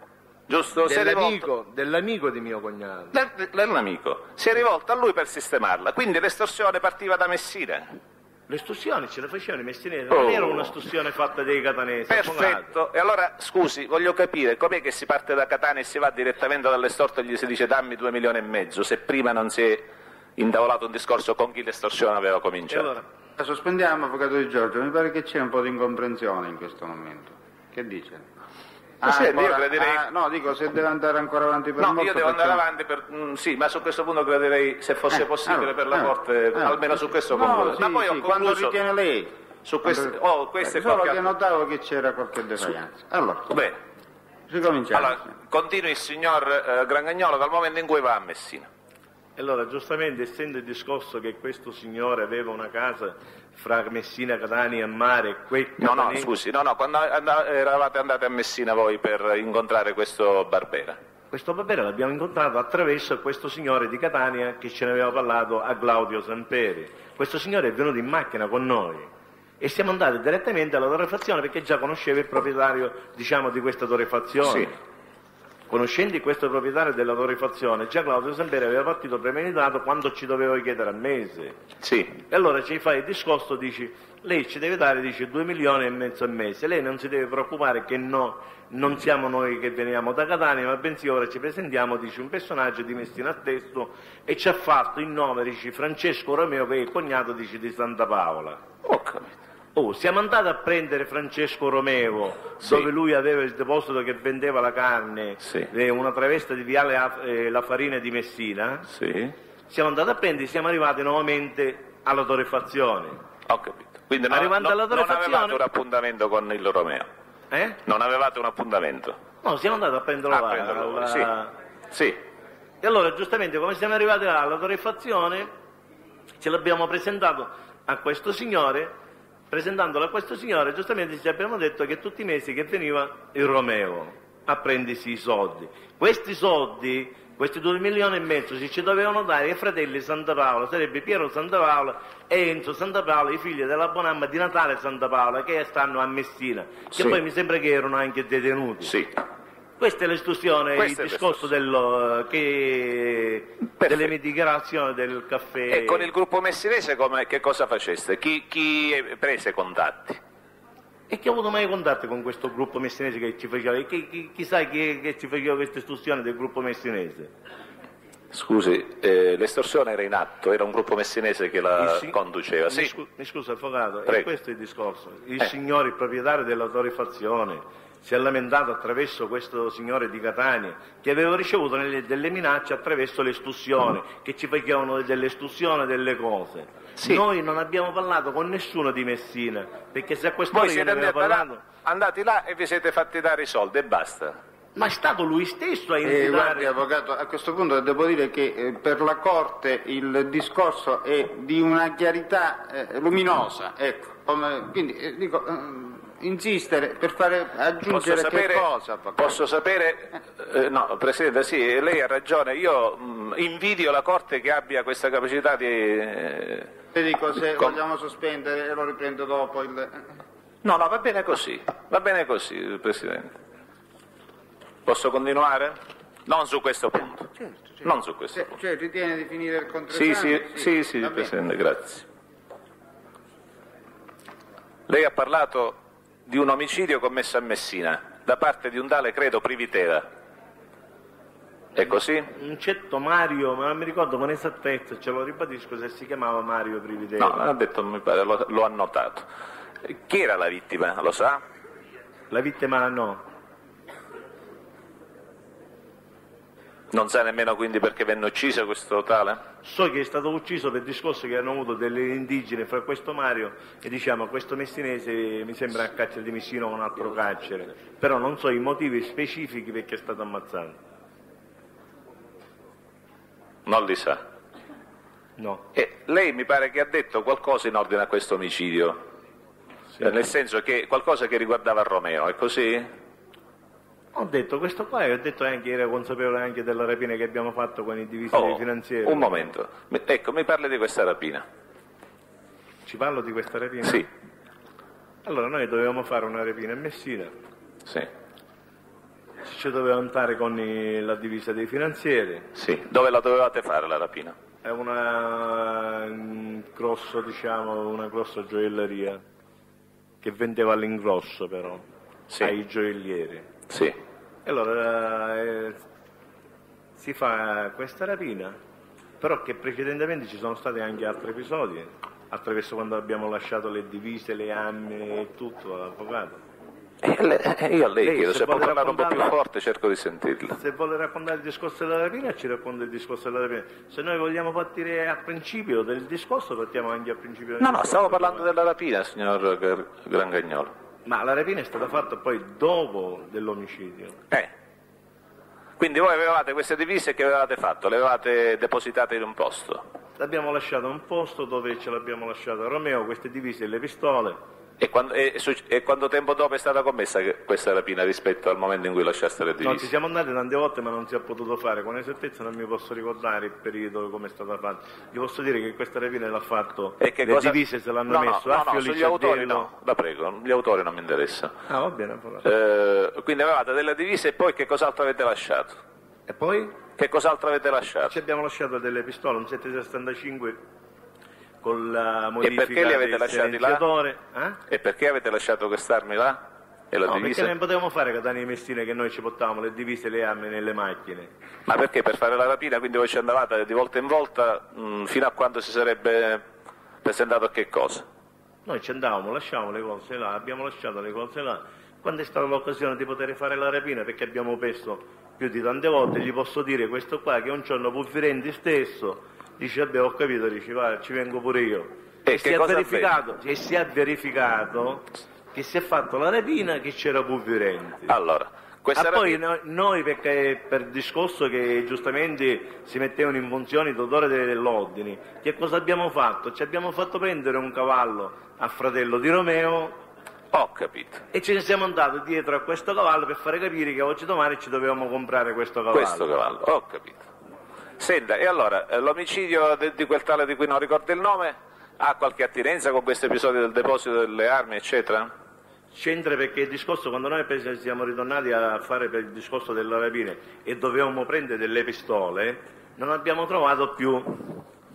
giusto? Dell'amico, dell'amico di mio cognato. del- dell'amico, si è rivolto a lui per sistemarla, quindi l'estorsione partiva da Messina. Le estorsioni ce le facevano i messinesi, Oh. non era un'estorsione fatta dai catanesi. Perfetto, e allora scusi, voglio capire com'è che si parte da Catania e si va direttamente dall'estorto e gli si dice dammi due milioni e mezzo, se prima non si è intavolato un discorso con chi l'estorsione aveva cominciato. allora, La sospendiamo, avvocato Di Giorgio, mi pare che c'è un po' di incomprensione in questo momento. Che dice? Ma senti, io ancora- gradirei- ah, no, dico se deve andare ancora avanti per No, molto io devo andare facciamo- avanti per... mm, sì, ma su questo punto gradirei, se fosse Eh, possibile allora, per la eh, Corte, eh. almeno su questo No, concludere. sì, ma poi sì, ho quando concluso ritiene lei. su queste... Quando- Oh, queste eh, solo qualche che notavo che c'era qualche defaglianza. Allora, Bene, ricominciamo. allora, continui il signor eh, Grangagnolo dal momento in cui va a Messina. Allora, giustamente, essendo il discorso che questo signore aveva una casa fra Messina, Catania e Mare, quei No, no, scusi, no, no, quando and- eravate andati a Messina voi per incontrare questo Barbera. questo Barbera l'abbiamo incontrato attraverso questo signore di Catania che ce ne aveva parlato a Claudio Samperi. Questo signore è venuto in macchina con noi e siamo andati direttamente alla torrefazione perché già conosceva il proprietario, diciamo, di questa torrefazione. Sì. Conoscendo questo proprietario della torrefazione, già Claudio Samperi aveva partito premeditato quando ci doveva chiedere al mese. Sì, E allora ci fai il discorso, dici, lei ci deve dare, dice, 2 milioni e mezzo al mese, lei non si deve preoccupare che no, non siamo noi che veniamo da Catania, ma bensì ora ci presentiamo, dice, un personaggio di Messina a testo e ci ha fatto il nome, dice, Francesco Romeo, che è il cognato, dice, di Santa Paola. ho capito. Oh, siamo andati a prendere Francesco Romeo, Sì. dove lui aveva il deposito che vendeva la carne, Sì. eh, una travesta di Viale A- eh, La Farina di Messina, Sì, siamo andati a prendere, siamo arrivati nuovamente alla torrefazione. ho capito. Quindi non, Arrivando non- alla non torrefazione- avevate un appuntamento con il Romeo. Eh? Non avevate un appuntamento. No, siamo andati a prenderlo A là, prenderlo, alla- sì. Sì, E allora, giustamente, come siamo arrivati là alla torrefazione, ce l'abbiamo presentato a questo signore, presentandolo a questo signore, giustamente ci abbiamo detto che tutti i mesi che veniva il Romeo a prendersi i soldi. Questi soldi, questi due milioni e mezzo, si ci dovevano dare ai fratelli Santa Paola, sarebbe Piero Santa Paola e Enzo Santa Paola, i figli della Bonamma di Natale Santa Paola, che stanno a Messina, che Sì. poi mi sembra che erano anche detenuti. sì. Questa è l'istruzione, il Questa è discorso dello, che, Perfetto. delle mie dichiarazioni del caffè. E con il gruppo messinese come- che cosa faceste? Chi, chi prese contatti? E chi ha avuto mai contatti con questo gruppo messinese che ci faceva? Chi, chi, chi sa chi, che ci faceva questa istruzione del gruppo messinese? Scusi, eh, l'estorsione era in atto, era un gruppo messinese che la Il si- conduceva. Mi, Sì, mi scusa, e questo è il discorso. Il Eh. signore, il proprietario della torrefazione, si è lamentato attraverso questo signore di Catania che aveva ricevuto nelle- delle minacce attraverso l'estussione, che ci facevano dell'estussione delle cose. Sì. Noi non abbiamo parlato con nessuno di Messina, perché se a quest'ora siete aveva andati là, parlato... andati là e vi siete fatti dare i soldi e basta. Ma è stato lui stesso a Eh, invitare... guardi, avvocato, a questo punto devo dire che eh, per la Corte il discorso è di una chiarità eh, luminosa, ecco. come- quindi eh, dico, eh, insistere per fare Posso aggiungere sapere, che cosa, posso sapere eh, no, Presidente, sì, lei ha ragione, io mh, invidio la Corte che abbia questa capacità di... eh, dico se Com- vogliamo sospendere e lo riprendo dopo il... No, no, va bene così, va bene così, Presidente. Posso continuare? Non su questo punto. Certo, certo. Non su questo Se- punto. cioè ritiene di finire il Sì, contratto? sì, sì, sì, bene. Presidente, grazie. Lei ha parlato di un omicidio commesso a Messina da parte di un tale, credo, Privitera. È così? Un certo Mario, ma non mi ricordo con esattezza, ce lo ribadisco se si chiamava Mario Prividero. No, ha detto, mi pare, l'ho annotato. Chi era la vittima, lo sa? La vittima no. Non sa nemmeno quindi perché venne ucciso questo tale? So che è stato ucciso per discorso che hanno avuto delle indigene fra questo Mario e diciamo questo messinese mi sembra a carcere di Messina o un altro carcere, però non so i motivi specifici perché è stato ammazzato. Non li sa. No. E lei mi pare che ha detto qualcosa in ordine a questo omicidio, Eh, nel senso che qualcosa che riguardava Romeo, è così? Ho detto questo qua e ho detto anche era consapevole anche della rapina che abbiamo fatto con i divisi Oh, finanziari. un momento, ecco, mi parli di questa rapina. Ci parlo di questa rapina? Sì, Allora noi dovevamo fare una rapina a Messina, sì, ci dovevamo andare con i- la divisa dei finanzieri, sì. Dove la dovevate fare la rapina? è una mm, grosso, diciamo, una grossa gioielleria che vendeva all'ingrosso però Sì. ai gioiellieri. Sì. Allora eh, si fa questa rapina, però che precedentemente ci sono stati anche altri episodi, attraverso quando abbiamo lasciato le divise, le armi e tutto all'avvocato. E le- e io a lei, Lei, chiedo, se se può vuole parlare un po' più forte cerco di sentirla. Se vuole raccontare il discorso della rapina, ci racconta il discorso della rapina. Se noi vogliamo partire al principio del discorso, partiamo anche al principio del No, no, discorso. stavo parlando della rapina, signor Grangagnolo. Ma la rapina è stata fatta poi dopo dell'omicidio. Eh. Quindi voi avevate queste divise che avevate fatto? Le avevate depositate in un posto? L'abbiamo lasciato a un posto dove ce l'abbiamo lasciato a Romeo, queste divise e le pistole. E, quando, e, e quanto tempo dopo è stata commessa questa rapina rispetto al momento in cui lasciaste le No, ci siamo andati tante volte ma non si è potuto fare, con esattezza non mi posso ricordare il periodo come è stata fatta. Vi posso dire che questa rapina l'ha fatto, E che le cosa- divise se l'hanno no, no, messo, no, no, Affio, sugli Licentello. autori no, la prego, gli autori non mi interessano. Ah, va bene. Eh, quindi avevate delle divise e poi che cos'altro avete lasciato? E poi Che cos'altro avete lasciato? ci abbiamo lasciato delle pistole, un 765 con la E modifica perché li avete lasciati là? Eh? E perché avete lasciato quest'armi là? E la No, perché divisa? non potevamo fare Catania e Messina che noi ci portavamo le divise e le armi nelle macchine. Ma perché per fare la rapina quindi voi ci andavate di volta in volta mh, fino a quando si sarebbe presentato che cosa? Noi ci andavamo, lasciamo le cose là, abbiamo lasciato le cose là. Quando è stata l'occasione di poter fare la rapina, perché abbiamo perso più di tante volte, gli posso dire questo qua che un giorno Puffirendi stesso dice vabbè ho capito, dice va, ci vengo pure io. E E, che si è verificato, e si è verificato che si è fatto la rapina che c'era Puffirendi. Allora, questa Ah, poi no- noi, perché per discorso che giustamente si mettevano in funzione i dottori dell'ordine, che cosa abbiamo fatto? Ci abbiamo fatto prendere un cavallo a fratello di Romeo Ho capito. e ce ne siamo andati dietro a questo cavallo per fare capire che oggi domani ci dovevamo comprare questo cavallo. Questo cavallo, ho capito. Senta, e allora, eh, l'omicidio di quel tale di cui non ricordo il nome ha qualche attinenza con questo episodio del deposito delle armi, eccetera? C'entra perché il discorso, quando noi siamo ritornati a fare per il discorso delle rapine e dovevamo prendere delle pistole, non abbiamo trovato più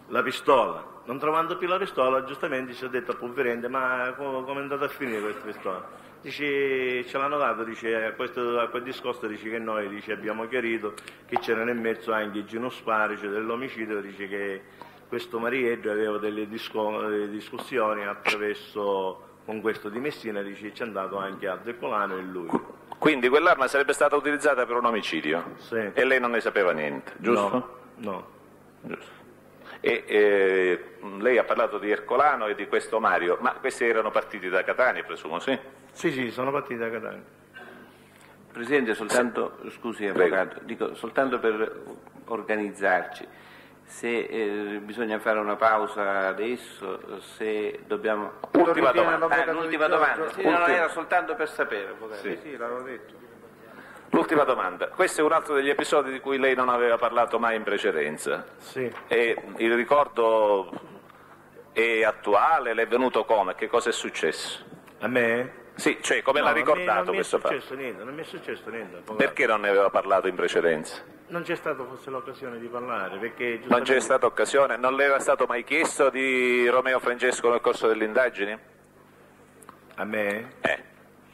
la pistola. Non trovando più la pistola, giustamente ci ha detto a Pulverente, ma co- come è andata a finire questa pistola? Dice, ce l'hanno dato, dice, a, questo, a quel discorso dice che noi dice, abbiamo chiarito che c'erano in mezzo anche Gino Sparice dell'omicidio, dice che questo Marieddo aveva delle disco- eh, discussioni attraverso con questo di Messina, dice ci è andato anche a Zeccolano e lui. Quindi quell'arma sarebbe stata utilizzata per un omicidio? Sì. E lei non ne sapeva niente, giusto? No, no. Giusto. E eh, lei ha parlato di Ercolano e di questo Mario, ma questi erano partiti da Catania, presumo, sì? Sì, sì, sono partiti da Catania. Presidente, soltanto, scusi Avvocato, dico soltanto per organizzarci, se eh, bisogna fare una pausa adesso, se dobbiamo... Ultima domanda. Ah, l'ultima domanda, sì, no, no, era soltanto per sapere. Avvocato. Sì. Sì, l'avevo detto. L'ultima domanda. Questo è un altro degli episodi di cui lei non aveva parlato mai in precedenza. Sì. E il ricordo è attuale? Le è venuto come? Che cosa è successo? A me? Sì, cioè come No, l'ha non mi- ricordato non questo mi è fatto? successo niente, non mi è successo niente. Perché non ne aveva parlato in precedenza? Non c'è stata forse l'occasione di parlare, perché Non c'è stata occasione? Non le era stato mai chiesto di Romeo Francesco nel corso delle indagini? A me? Eh.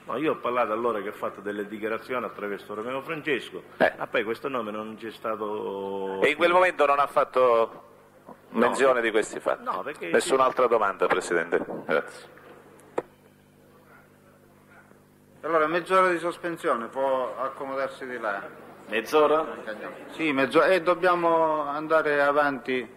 No, io ho parlato allora che ho fatto delle dichiarazioni attraverso Romeo Francesco, Eh. ma poi questo nome non c'è stato... E in quel momento non ha fatto menzione di questi fatti? No, perché- Nessun'altra domanda, Presidente. Grazie. Allora, mezz'ora di sospensione, può accomodarsi di là. Mezz'ora? Sì, mezz'ora. E dobbiamo andare avanti.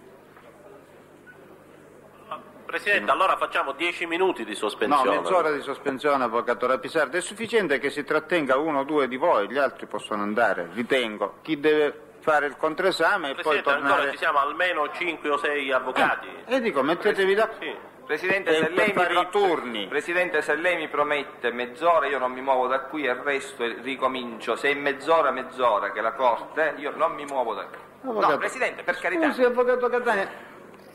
Presidente, allora facciamo 10 minuti di No, sospensione. mezz'ora di sospensione, avvocato Rapisardi. È sufficiente che si trattenga uno o due di voi, gli altri possono andare, ritengo. Chi deve fare il controesame e poi Presidente, ancora tornare... ci siamo almeno 5 o 6 avvocati. E dico, mettetevi da... Sì. Presidente, Per- se mi fare pro- i turni. Presidente, se lei mi promette mezz'ora, io non mi muovo da qui e resto e ricomincio. Se è mezz'ora, mezz'ora che la Corte, io non mi muovo da qui. Avvocato. No, Presidente, per carità. Scusi, avvocato Catania,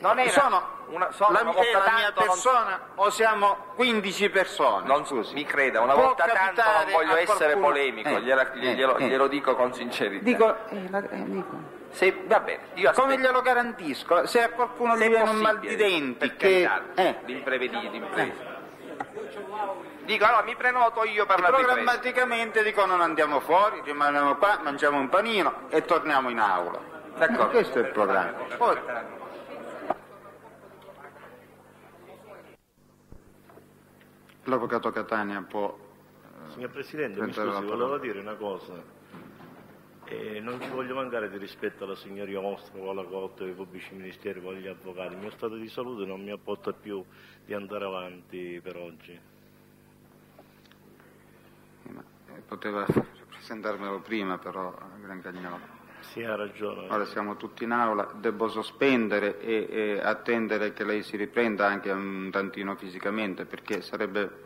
non era sono, una, sono la, una volta la mia tanto non- persona o siamo 15 persone? Non, Scusi. mi creda, una Può volta tanto non voglio essere qualcuno- polemico, Eh, gliela- eh, glielo, eh. glielo dico con sincerità. Dico, eh, la- eh, dico. Se, va bene, io aspetto. Come glielo garantisco? Se a qualcuno Se gli viene un mal di denti, che... eh, l'imprevedibile, l'imprevisto. Dico, allora mi prenoto io per la ripresa. programmaticamente dico non andiamo fuori, rimaniamo qua, mangiamo un panino e torniamo in aula. D'accordo. Questo è il programma. Poi, l'avvocato Catania può... Signor Presidente, mi scusi, volevo dire una cosa. Eh, non ci voglio mancare di rispetto alla signoria vostra, o alla Corte, ai pubblici ministeri, o agli avvocati. Il mio stato di salute non mi apporta più di andare avanti per oggi. eh, Poteva presentarmelo prima però, Gran Cagnolo. Sì, ha ragione. Ora siamo tutti in aula, devo sospendere e, e attendere che lei si riprenda anche un tantino fisicamente perché sarebbe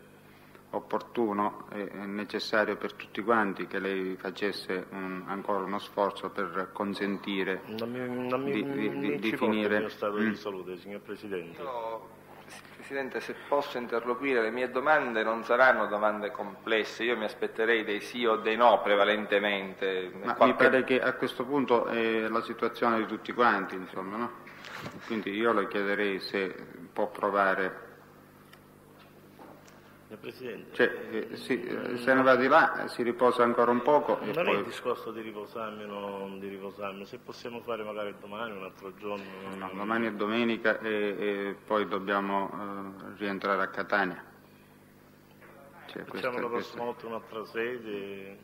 opportuno e necessario per tutti quanti che lei facesse un- ancora uno sforzo per consentire Non mi, non mi, di- di- non di- finire. il mio stato Mm. di salute, signor Presidente. Io, Presidente, se posso interloquire, le mie domande non saranno domande complesse, io mi aspetterei dei sì o dei no prevalentemente. Ma mi Qualche- pare che a questo punto è la situazione di tutti quanti, insomma, no? Quindi io le chiederei se può provare Presidente, Cioè, eh, sì, eh, se ne va di là, eh, si riposa ancora un poco non è il discorso di riposarmi o non di riposarmi, se possiamo fare magari domani, un altro giorno. No, domani è domenica e, e poi dobbiamo eh, rientrare a Catania. Cioè, Facciamo questa- la prossima volta un'altra sede.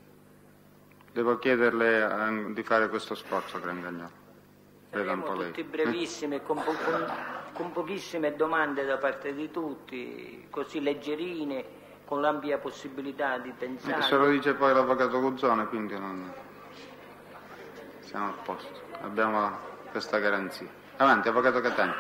Devo chiederle eh, di fare questo sforzo, Gran Gagnolo. Veda un Saremo tutti brevissimi, con, po- con- con pochissime domande da parte di tutti, così leggerine, con l'ampia possibilità di Eh, pensare. se lo dice poi l'avvocato Guzzone, quindi non... siamo a posto. Abbiamo questa garanzia. Avanti, avvocato Catania.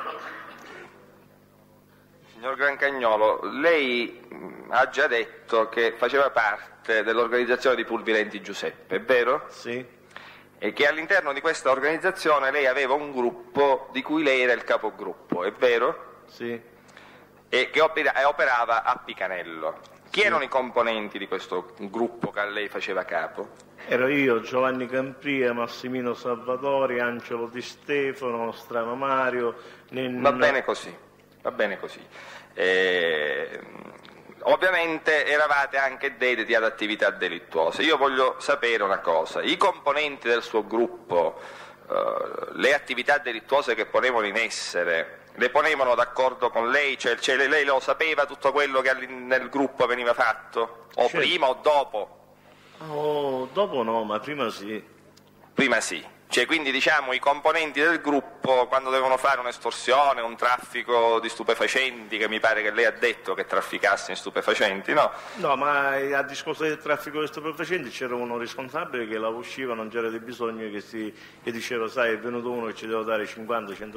Signor Grancagnolo, lei mh, ha già detto che faceva parte dell'organizzazione di Pulvirenti Giuseppe, è vero? Sì? E che all'interno di questa organizzazione lei aveva un gruppo di cui lei era il capogruppo, è vero? Sì? E che opera- operava a Picanello. Chi erano i componenti di questo gruppo che a lei faceva capo? Ero io, Giovanni Campria, Massimino Salvatori, Angelo Di Stefano, Strano Mario. Nen- Va bene così, va bene così. Eh, ovviamente eravate anche dediti ad attività delittuose. Io voglio sapere una cosa, i componenti del suo gruppo, eh, le attività delittuose che ponevano in essere, le ponevano d'accordo con lei? Cioè, cioè, lei lo sapeva tutto quello che nel gruppo veniva fatto? O Certo. prima o dopo? Oh, dopo no, ma prima sì. Prima sì. Cioè, quindi diciamo i componenti del gruppo quando devono fare un'estorsione, un traffico di stupefacenti, che mi pare che lei ha detto che trafficasse in stupefacenti, no? No, ma a discorso del traffico di stupefacenti c'era uno responsabile che la usciva, non c'era di bisogno che, si, che diceva sai è venuto uno che ci deve dare 50, 100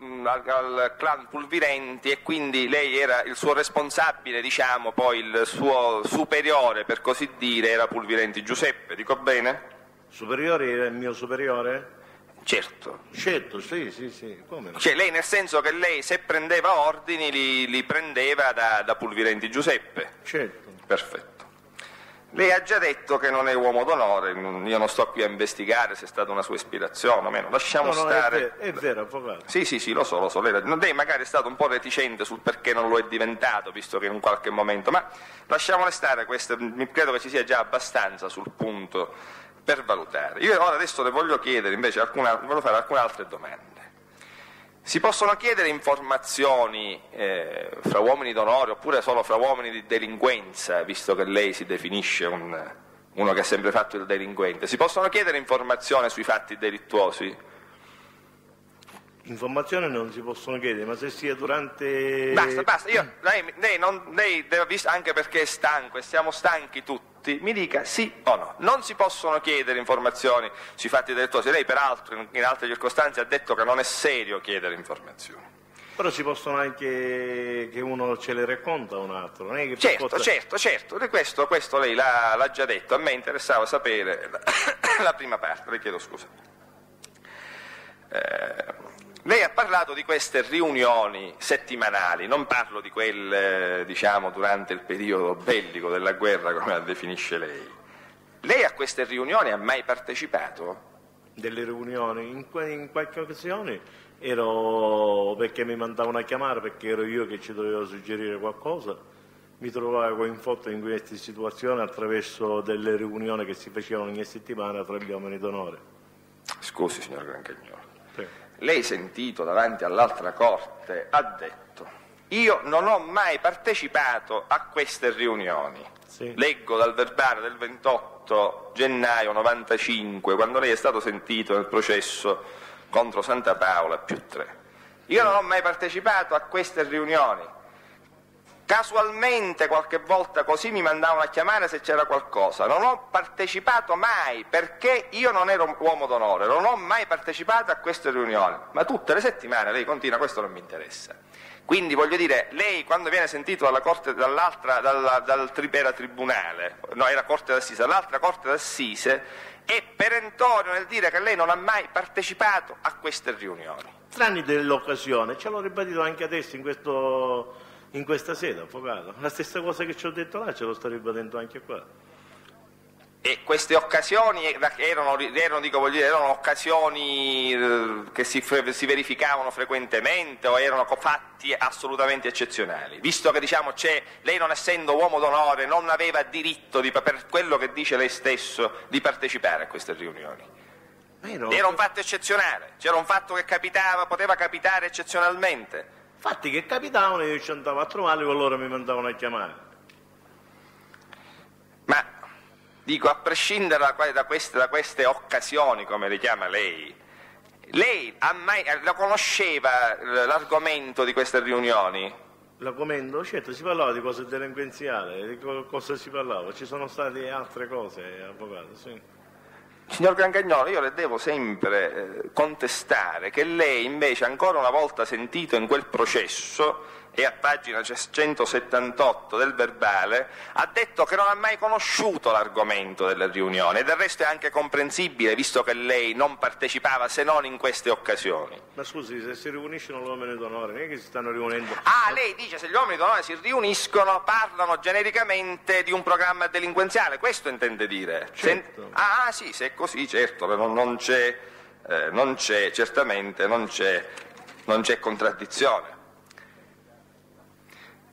al, clan Pulvirenti e quindi lei era il suo responsabile, diciamo, poi il suo superiore, per così dire, era Pulvirenti Giuseppe, dico bene? superiore era il mio superiore? Certo. Certo, sì, sì, sì, come no? Cioè lei nel senso che lei se prendeva ordini li, li prendeva da, da Pulvirenti Giuseppe. Certo. Perfetto. Lei ha già detto che non è uomo d'onore, io non sto qui a investigare se è stata una sua ispirazione o meno, lasciamo No, no, è, stare. vero, è vero, avvocato. Sì, sì, sì, lo so, lo so. Lei, lei magari è stato un po' reticente sul perché non lo è diventato, visto che in un qualche momento, ma lasciamole stare, queste, mi- credo che ci sia già abbastanza sul punto per valutare. Io ora adesso le voglio chiedere invece alcuna, voglio fare alcune altre domande. Si possono chiedere informazioni eh, fra uomini d'onore oppure solo fra uomini di delinquenza, visto che lei si definisce un- uno che ha sempre fatto il delinquente. Si possono chiedere informazioni sui fatti delittuosi? Informazioni non si possono chiedere, ma se sia durante... Basta, basta, io, lei, lei non, lei deve, anche perché è stanco e siamo stanchi tutti, mi dica sì o no. Non si possono chiedere informazioni sui fatti delittuosi. Lei peraltro in, in altre circostanze ha detto che non è serio chiedere informazioni. Però si possono anche che uno ce le racconta a un altro, non è che Certo, forza- certo, certo, di questo, questo lei l'ha, già detto, a me interessava sapere la, *coughs* la prima parte, le chiedo scusa. Eh, parlato di queste riunioni settimanali, non parlo di quelle, diciamo, durante il periodo bellico della guerra, come la definisce lei. Lei a queste riunioni ha mai partecipato? delle riunioni, in, que- in qualche occasione ero perché mi mandavano a chiamare perché ero io che ci dovevo suggerire qualcosa, mi trovavo coinvolto in queste situazioni attraverso delle riunioni che si facevano ogni settimana tra gli uomini d'onore. Scusi, signor Grancagnolo. Lei sentito davanti all'altra corte ha detto io non ho mai partecipato a queste riunioni. Sì. Leggo dal verbale del 28 gennaio 95, quando lei è stato sentito nel processo contro Santa Paola più 3. Io non ho mai partecipato a queste riunioni. Casualmente qualche volta così mi mandavano a chiamare se c'era qualcosa. Non ho partecipato mai perché io non ero un uomo d'onore, non ho mai partecipato a queste riunioni. Ma tutte le settimane lei continua, questo non mi interessa. Quindi voglio dire, lei quando viene sentito dalla corte, dall'altra, dalla, dal era tribunale, no era corte d'assise, dall'altra corte d'assise, è perentorio nel dire che lei non ha mai partecipato a queste riunioni. Tranne dell'occasione, ce l'ho ribadito anche adesso in, questo, in questa sede, avvocato. La stessa cosa che ci ho detto là ce lo sto ribadendo anche qua. E queste occasioni erano, erano, dico, dire, erano occasioni eh, che si, si verificavano frequentemente o erano fatti assolutamente eccezionali? Visto che diciamo, c'è, lei non essendo uomo d'onore non aveva diritto, di, per quello che dice lei stesso, di partecipare a queste riunioni. Era un fatto eccezionale, c'era un fatto che capitava, poteva capitare eccezionalmente. Fatti che capitavano io ci andavo a trovarli e loro mi mandavano a chiamare. Ma dico, a prescindere da, da queste, da queste occasioni, come le chiama lei, lei ha mai, eh, lo conosceva l'argomento di queste riunioni? L'argomento, certo, si parlava di cose delinquenziali, di co- cosa si parlava? Ci sono state altre cose, avvocato, sì. Signor Grancagnolo, io le devo sempre eh, contestare che lei invece, ancora una volta sentito in quel processo, e a pagina 178 del verbale, ha detto che non ha mai conosciuto l'argomento delle riunioni e del resto è anche comprensibile, visto che lei non partecipava se non in queste occasioni. Ma scusi, se si riuniscono l'uomo d'onore, non è che si stanno riunendo... Ah, lei dice se gli uomini d'onore si riuniscono parlano genericamente di un programma delinquenziale, questo intende dire? Certo. Se- ah, sì, se è così, certo, però non c'è, eh, non c'è, certamente non c'è, non c'è contraddizione.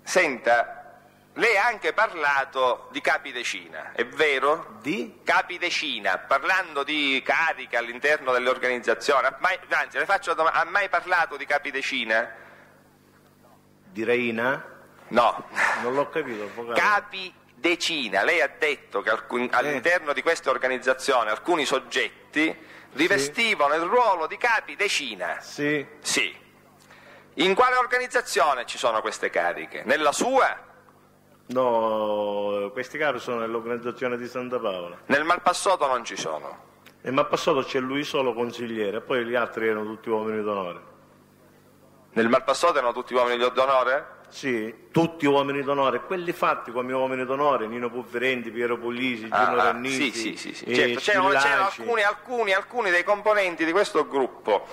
Senta, lei ha anche parlato di capi decina, è vero? Di? Capi decina, parlando di cariche all'interno delle organizzazioni, ha mai- anzi le faccio una domanda, ha mai parlato di capi decina? Di Reina? No, Non l'ho capito, avvocato. capi decina. Lei ha detto che alcun- all'interno di queste organizzazioni alcuni soggetti rivestivano il ruolo di capi decina. Sì, Sì. In quale organizzazione ci sono queste cariche? Nella sua? no, questi capi sono nell'organizzazione di Santa Paola. Nel Malpassato non ci sono. E ma passato c'è lui solo consigliere, poi gli altri erano tutti uomini d'onore. Nel Malpassato erano tutti uomini d'onore? Sì, tutti uomini d'onore, quelli fatti come uomini d'onore, Nino Pufferenti, Piero Polisi, Gino Ah, ah, Rannisi, sì, sì, sì, eh, Certo, c'erano, alcuni, alcuni, alcuni dei componenti di questo gruppo.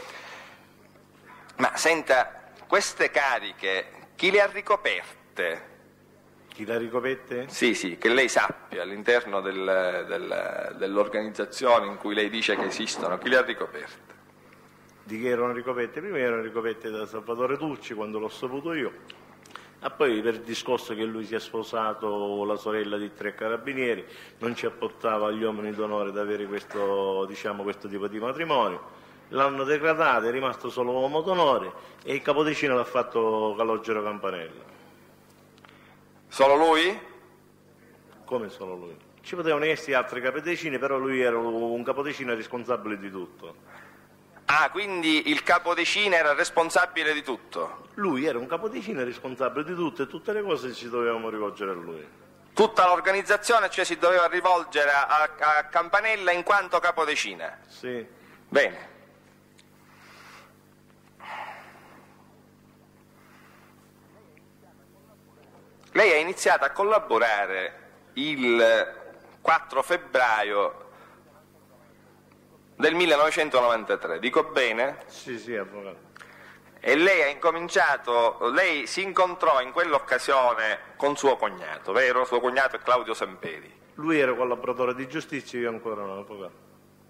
Ma senta, queste cariche chi le ha ricoperte? Chi la ricopette? Sì, sì, che lei sappia all'interno del- del- dell'organizzazione in cui lei dice che esistono, chi le ha ricoperte? Di chi erano ricopette? Prima erano ricopette da Salvatore Tucci quando l'ho saputo io, e poi per il discorso che lui si è sposato la sorella di tre carabinieri, non ci apportava agli uomini d'onore ad avere questo, diciamo, questo tipo di matrimonio. L'hanno degradato, è rimasto solo uomo d'onore e il capodicino l'ha fatto Calogero Campanella. Solo lui? Come solo lui? Ci potevano essere altri capodicini, però lui era un capodicino responsabile di tutto. Ah, quindi il capodecina era responsabile di tutto. Lui era un capodicino responsabile di tutto e tutte le cose ci dovevamo rivolgere a lui. Tutta l'organizzazione cioè, si doveva rivolgere a, a Campanella in quanto capodecina. Sì. Bene. Lei ha iniziato a collaborare il 4 febbraio del 1993, dico bene? Sì, sì, avvocato. E lei ha incominciato, lei si incontrò in quell'occasione con suo cognato, vero? Suo cognato è Claudio Semperi. Lui era collaboratore di giustizia, io ancora no, avvocato.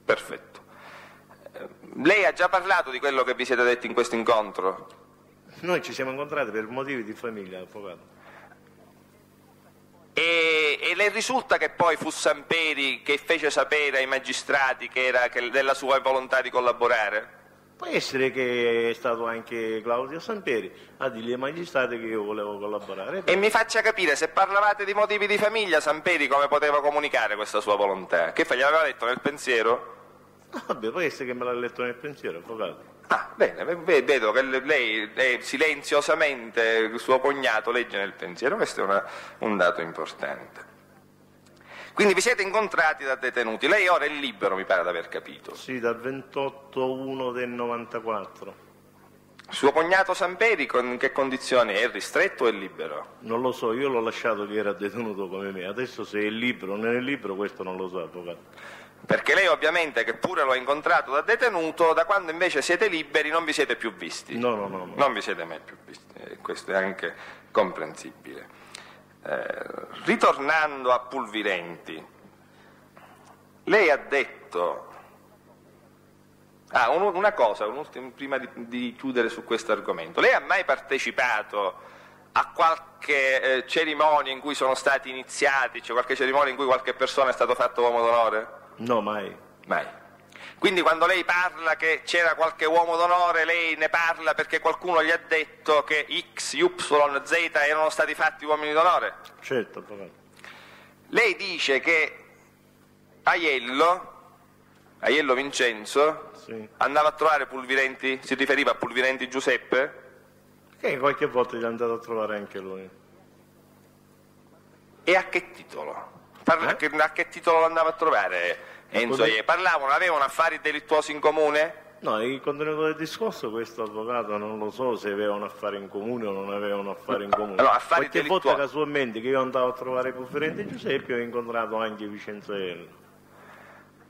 Perfetto. Eh, Lei ha già parlato di quello che vi siete detti in questo incontro? Noi ci siamo incontrati per motivi di famiglia, avvocato. E, e le risulta che poi fu Samperi che fece sapere ai magistrati che era che della sua volontà di collaborare? Può essere che è stato anche Claudio Samperi a dirgli ai magistrati che io volevo collaborare. E mi faccia capire, se parlavate di motivi di famiglia, Samperi come poteva comunicare questa sua volontà? Che fa, gliel'aveva detto nel pensiero? Vabbè, può essere che me l'ha letto nel pensiero, avvocato. Ah, bene, ve- vedo che le- lei eh, silenziosamente il suo cognato legge nel pensiero, questo è una- un dato importante. Quindi vi siete incontrati da detenuti, lei ora è libero, mi pare di aver capito. Sì, dal 28-1 del 94. Suo cognato Samperi in che condizioni è? È ristretto o è libero? Non lo so, io l'ho lasciato che era detenuto come me. Adesso se è libero o non è libero, questo non lo so, avvocato. Perché lei ovviamente, che pure lo ha incontrato da detenuto, da quando invece siete liberi non vi siete più visti. No, no, no. no. Non vi siete mai più visti, e questo è anche comprensibile. Eh, ritornando a Pulvirenti, lei ha detto... Ah, un- una cosa, un ultimo- prima di, di chiudere su questo argomento. Lei ha mai partecipato a qualche eh, cerimonia in cui sono stati iniziati, cioè qualche cerimonia in cui qualche persona è stato fatto uomo d'onore? No, mai. Mai. Quindi quando lei parla che c'era qualche uomo d'onore, lei ne parla perché qualcuno gli ha detto che X, Y, Z erano stati fatti uomini d'onore? Certo, avvocato. Lei dice che Aiello, Aiello Vincenzo, Sì. andava a trovare Pulvirenti, si riferiva a Pulvirenti Giuseppe? Che qualche volta gli è andato a trovare anche lui. E a che titolo? Parla- Eh? che- a che titolo lo andava a trovare Enzo Aiello? Parlavano, avevano affari delittuosi in comune? No, il contenuto del discorso questo avvocato non lo so se aveva un affare in comune o non aveva un affare in comune. Allora, affari Qualche volta delittuosi. casualmente che io andavo a trovare il conferente Giuseppe ho incontrato anche Vincenzo Ello.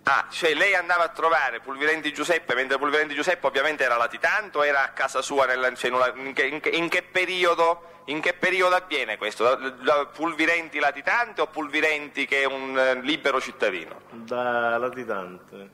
Ah, cioè lei andava a trovare Pulvirenti Giuseppe, mentre Pulvirenti Giuseppe ovviamente era latitante o era a casa sua, nella- cioè in, una- in che, in che- in che periodo, in che periodo avviene questo? Da- da Pulvirenti latitante o Pulvirenti che è un eh, libero cittadino? Da latitante.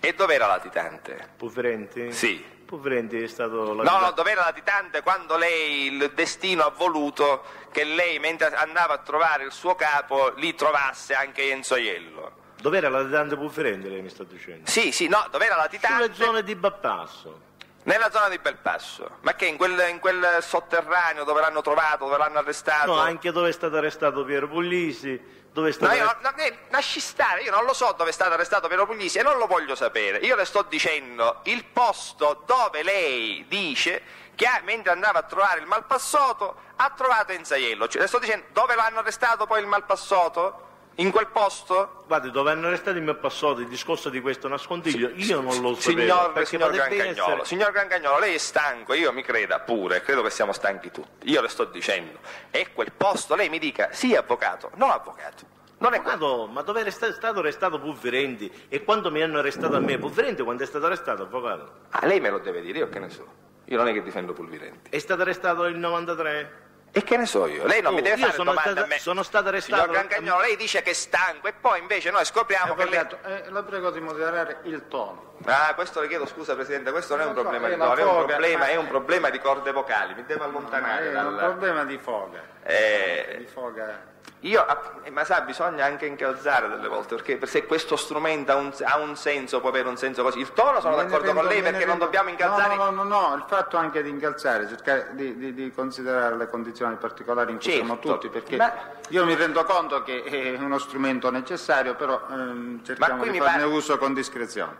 E dov'era latitante? Pufferenti? Sì. Pufferenti è stato No, latitante. no, dov'era latitante quando lei, il destino ha voluto che lei, mentre andava a trovare il suo capo, lì trovasse anche Enzo Aiello. Dov'era latitante Pufferenti lei mi sta dicendo? Sì, sì, no, dov'era Sulle latitante? zone di Battasso. Nella zona di Belpasso, ma che in quel, in quel sotterraneo dove l'hanno trovato, dove l'hanno arrestato? No, anche dove è stato arrestato Piero Puglisi, dove è stato No, no, eh, lasci stare, io non lo so dove è stato arrestato Piero Puglisi e non lo voglio sapere. Io le sto dicendo il posto dove lei dice che mentre andava a trovare il Malpassoto ha trovato Enzaiello. Cioè, le sto dicendo dove l'hanno arrestato poi il Malpassoto? In quel posto? Guardi, dove hanno arrestato il mio passato, il discorso di questo nascondiglio, io non lo sapevo. Signor, signor Grancagnolo, essere- signor Grancagnolo, lei è stanco, io mi creda pure, credo che siamo stanchi tutti. Io le sto dicendo, è quel posto, lei mi dica sì avvocato, no avvocato. Non è quello. Avvocato, ma dove è sta- stato arrestato Pufferenti? E quando mi hanno arrestato a me? Pufferenti quando è stato arrestato, avvocato? Ah, lei me lo deve dire, io che ne so. Io non è che difendo Pulvirenti. È stato arrestato nel 93? E che ne so io? Lei non Oh, mi deve io fare sono domande stato- a me. sono stato arrestato- Signor Grancagnolo, lei dice che è stanco e poi invece noi scopriamo che lei... Eh, la prego di moderare il tono. Ah, questo le chiedo scusa Presidente, questo non è un so, problema è di tono, è un problema, ma- è un problema di corde vocali, mi devo allontanare è un dal... problema di foga. Eh, Di foga. Io, ah, eh, ma sa, bisogna anche incalzare delle volte, perché se questo strumento ha un, ha un senso, può avere un senso così. Il tono sono d'accordo con lei perché non rendo- dobbiamo incalzare... No, no, no, no, il fatto anche di incalzare, cercare di, di- di considerare le condizioni particolari in cui Certo, siamo tutti, perché ma- io mi rendo conto che è uno strumento necessario, però ehm, cerchiamo di farne pare- uso con discrezione.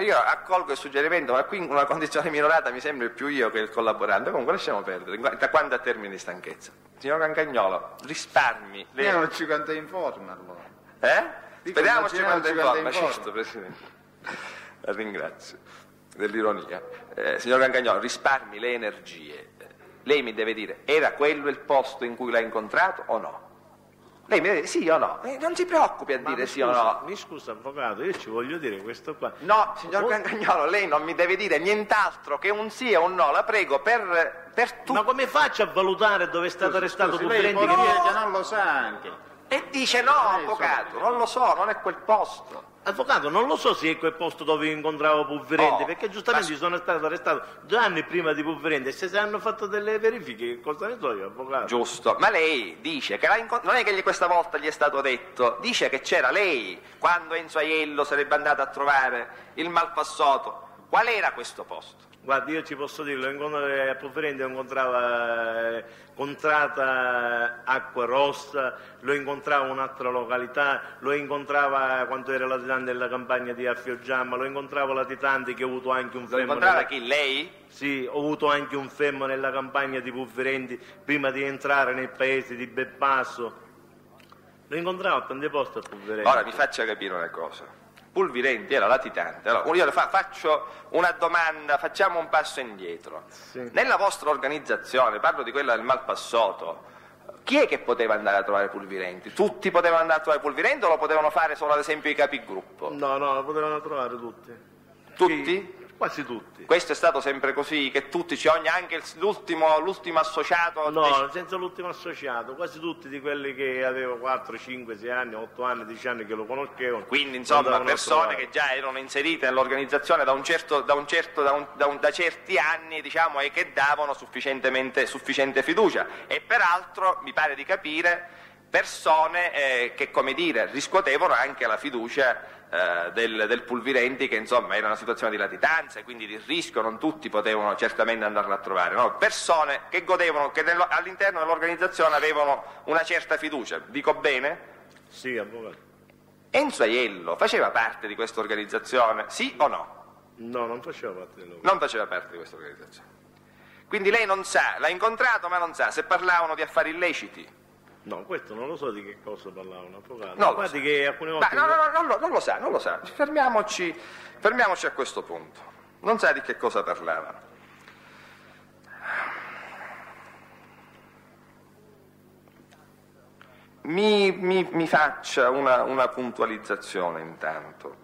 Io accolgo il suggerimento, ma qui in una condizione minorata mi sembra più io che il collaborante. Comunque lasciamo perdere. Da quando a termine di stanchezza? Signor Cancagnolo, risparmi. Le- Io non ci quanto in forma allora. Eh? Dico, quando immaginiamoci è in forma. Certo, Presidente. La ringrazio dell'ironia. Eh, signor Cancagnolo, risparmi le energie. Lei mi deve dire, era quello il posto in cui l'ha incontrato o no? Lei mi deve dire sì o no? Eh, non si preoccupi a Ma dire mi sì o scusi- no. Mi scusa, avvocato, io ci voglio dire questo qua. No, signor Oh, Cancagnolo, lei non mi deve dire nient'altro che un sì o un no, la prego, per, per tutti. Ma come faccio a valutare dove è stato arrestato Scusi, lei Pufferenti? può che che non lo sa anche. E dice no, avvocato, non lo so, non è quel posto. Avvocato, non lo so se è quel posto dove incontravo Pufferenti, Oh, perché giustamente ma- sono stato arrestato due anni prima di Pufferenti e se si hanno fatto delle verifiche, che cosa ne so io, avvocato? Giusto, ma lei dice che l'ha incont- non è che questa volta gli è stato detto, dice che c'era lei quando Enzo Aiello sarebbe andato a trovare il malpassato. Qual era questo posto? Guardi, io ci posso dire, lo a Pufferenti lo incontrava eh, Contrata Acqua Rossa, lo incontrava in un'altra località, lo incontrava quando era latitante nella campagna di Affioggiamma, lo incontrava latitante che ho avuto anche un Lo fermo incontrava nella- chi? Lei? Sì, ho avuto anche un fermo nella campagna di Pufferenti prima di entrare nel paese di Beppasso. Lo incontravo a tanti posti a Pufferenti. Ora mi faccia capire una cosa. Pulvirenti era latitante. Allora, io le fa- faccio una domanda, facciamo un passo indietro. Sì. Nella vostra organizzazione, parlo di quella del Malpassoto, chi è che poteva andare a trovare Pulvirenti? Tutti potevano andare a trovare Pulvirenti o lo potevano fare solo ad esempio i capigruppo? No, no, lo potevano trovare tutti. Tutti? Sì, quasi tutti. Questo è stato sempre così, che tutti ci ogni anche l'ultimo, l'ultimo associato. No, senza l'ultimo associato, quasi tutti di quelli che avevo 4, 5, 6 anni, 8 anni, 10 anni che lo conoscevano. Quindi insomma persone che già erano inserite nell'organizzazione da, un certo, da, un certo, da, da certi anni diciamo, e che davano sufficientemente, sufficiente fiducia. E peraltro mi pare di capire persone eh, che come dire riscuotevano anche la fiducia eh, del, del Pulvirenti che insomma era una situazione di latitanza e quindi di rischio, non tutti potevano certamente andarla a trovare, no? persone che godevano, che nello- all'interno dell'organizzazione avevano una certa fiducia, dico bene? Sì, avvocato. Enzo Aiello faceva parte di questa organizzazione, sì o no? No, non faceva parte del lavoro. Non faceva parte di questa organizzazione. Quindi lei non sa, l'ha incontrato ma non sa se parlavano di affari illeciti. No, questo non lo so di che cosa parlavano, avvocato. Non lo Guardi che alcune Ma volte... no, no, no, non lo, sa, non lo sa. Fermiamoci, fermiamoci a questo punto. Non sa di che cosa parlavano. Mi, mi- mi faccia una, una puntualizzazione intanto.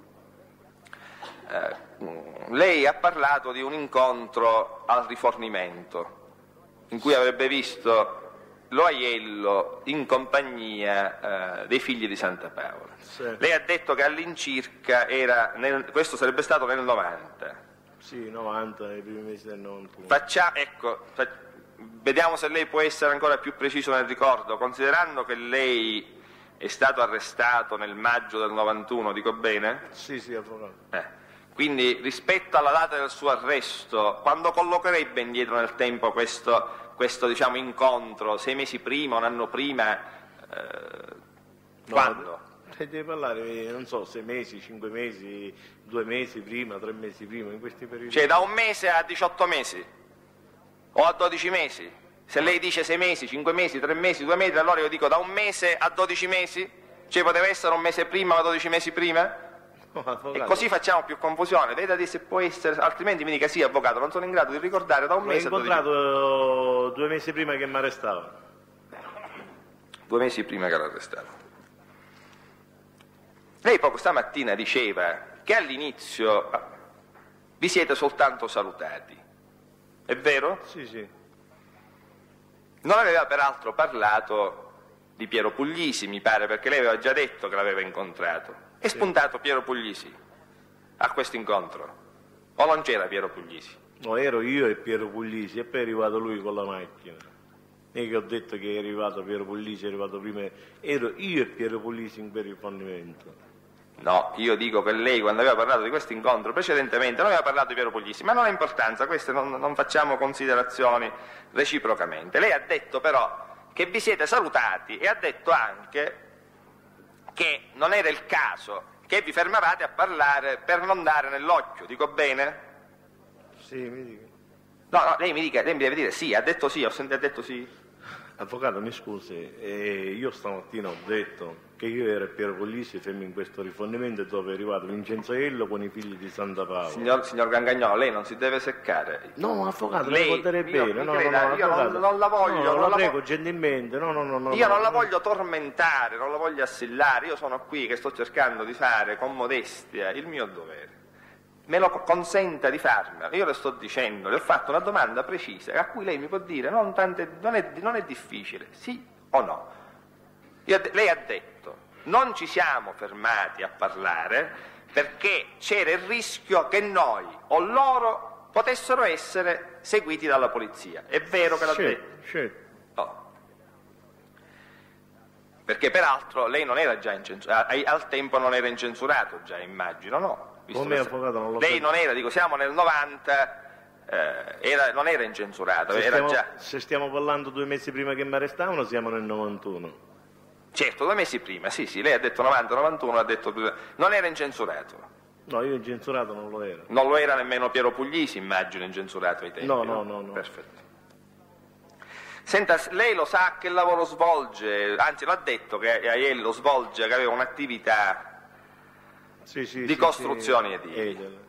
Eh, mm, lei ha parlato di un incontro al rifornimento in cui avrebbe visto lo Aiello in compagnia eh, dei figli di Santa Paola. Sì. Lei ha detto che all'incirca era, nel- questo sarebbe stato nel 90. Sì, 90, nei primi mesi del 91. Faccia- ecco, fa- vediamo se lei può essere ancora più preciso nel ricordo, considerando che lei è stato arrestato nel maggio del 91, dico bene? Sì, sì, avvocato. Eh, Quindi rispetto alla data del suo arresto, quando collocherebbe indietro nel tempo questo, questo diciamo, incontro? Sei mesi prima, un anno prima? Eh, No, quando? E devi parlare, non so, sei mesi, cinque mesi, due mesi prima, tre mesi prima, in questi periodi. Cioè da un mese a 18 mesi? O a 12 mesi? Se lei dice 6 mesi, 5 mesi, 3 mesi, 2 mesi, allora io dico da un mese a 12 mesi? Cioè poteva essere un mese prima ma 12 mesi prima? E così facciamo più confusione, veda di se può essere, altrimenti mi dica sì avvocato, non sono in grado di ricordare da un L'ho mese a 12 mesi. incontrato due mesi prima che mi arrestavano. Due mesi prima che l'arrestarono. Lei proprio stamattina diceva che all'inizio ah, vi siete soltanto salutati. È vero? Sì, sì. Non aveva peraltro parlato di Piero Puglisi, mi pare, perché lei aveva già detto che l'aveva incontrato. È spuntato Piero Puglisi a questo incontro? O non c'era Piero Puglisi? No, ero io e Piero Puglisi e poi è arrivato lui con la macchina. Non che ho detto che è arrivato Piero Puglisi, è arrivato prima. Ero io e Piero Puglisi in quel rifornimento. No, io dico che lei quando aveva parlato di questo incontro precedentemente non aveva parlato di Piero Puglisi, ma non ha importanza, queste non, non facciamo considerazioni reciprocamente. Lei ha detto però che vi siete salutati e ha detto anche che non era il caso che vi fermavate a parlare per non dare nell'occhio, dico bene? Sì, mi dica. No, no, lei mi, dica, lei mi deve dire sì, ha detto sì, ho sentito, ha detto sì. Avvocato, mi scusi, eh, io stamattina ho detto che io ero Piero Puglisi, fermo in questo rifornimento dove è arrivato Vincenzo Ello con i figli di Santa Paola. Signor, signor Gangagnolo, lei non si deve seccare. No, avvocato, Lei- io- bene. No, no, no, io non- non la voglio, No, non la la prego, vo- gentilmente. No, no, no, no. Io no, non la voglio tormentare, non la voglio assillare, io sono qui che sto cercando di fare con modestia il mio dovere. Me lo consenta di farmelo, io le sto dicendo, le ho fatto una domanda precisa a cui lei mi può dire non, tante- non è, non è difficile, sì o no. Io lei ha detto, non ci siamo fermati a parlare perché c'era il rischio che noi o loro potessero essere seguiti dalla polizia. È vero che l'ha detto? Certo, certo. Oh. Perché peraltro lei non era già incensurato, al tempo non era incensurato già, immagino, no? Visto Come che- avvocato non lo Lei so. non era, dico, siamo nel 90, eh, era- non era incensurato, Se era stiamo, già... se stiamo parlando due mesi prima che mi arrestavano, siamo nel 91. Certo, due mesi prima, sì, sì, lei ha detto 90, 91, ha detto... Non era incensurato. No, io incensurato non lo ero. Non lo era nemmeno Piero Puglisi, immagino, incensurato ai tempi. No, no, no, no. Perfetto. Senta, lei lo sa che lavoro svolge, anzi l'ha detto che Aiello svolge, che aveva un'attività Sì, sì, di sì, costruzioni edili. Mm.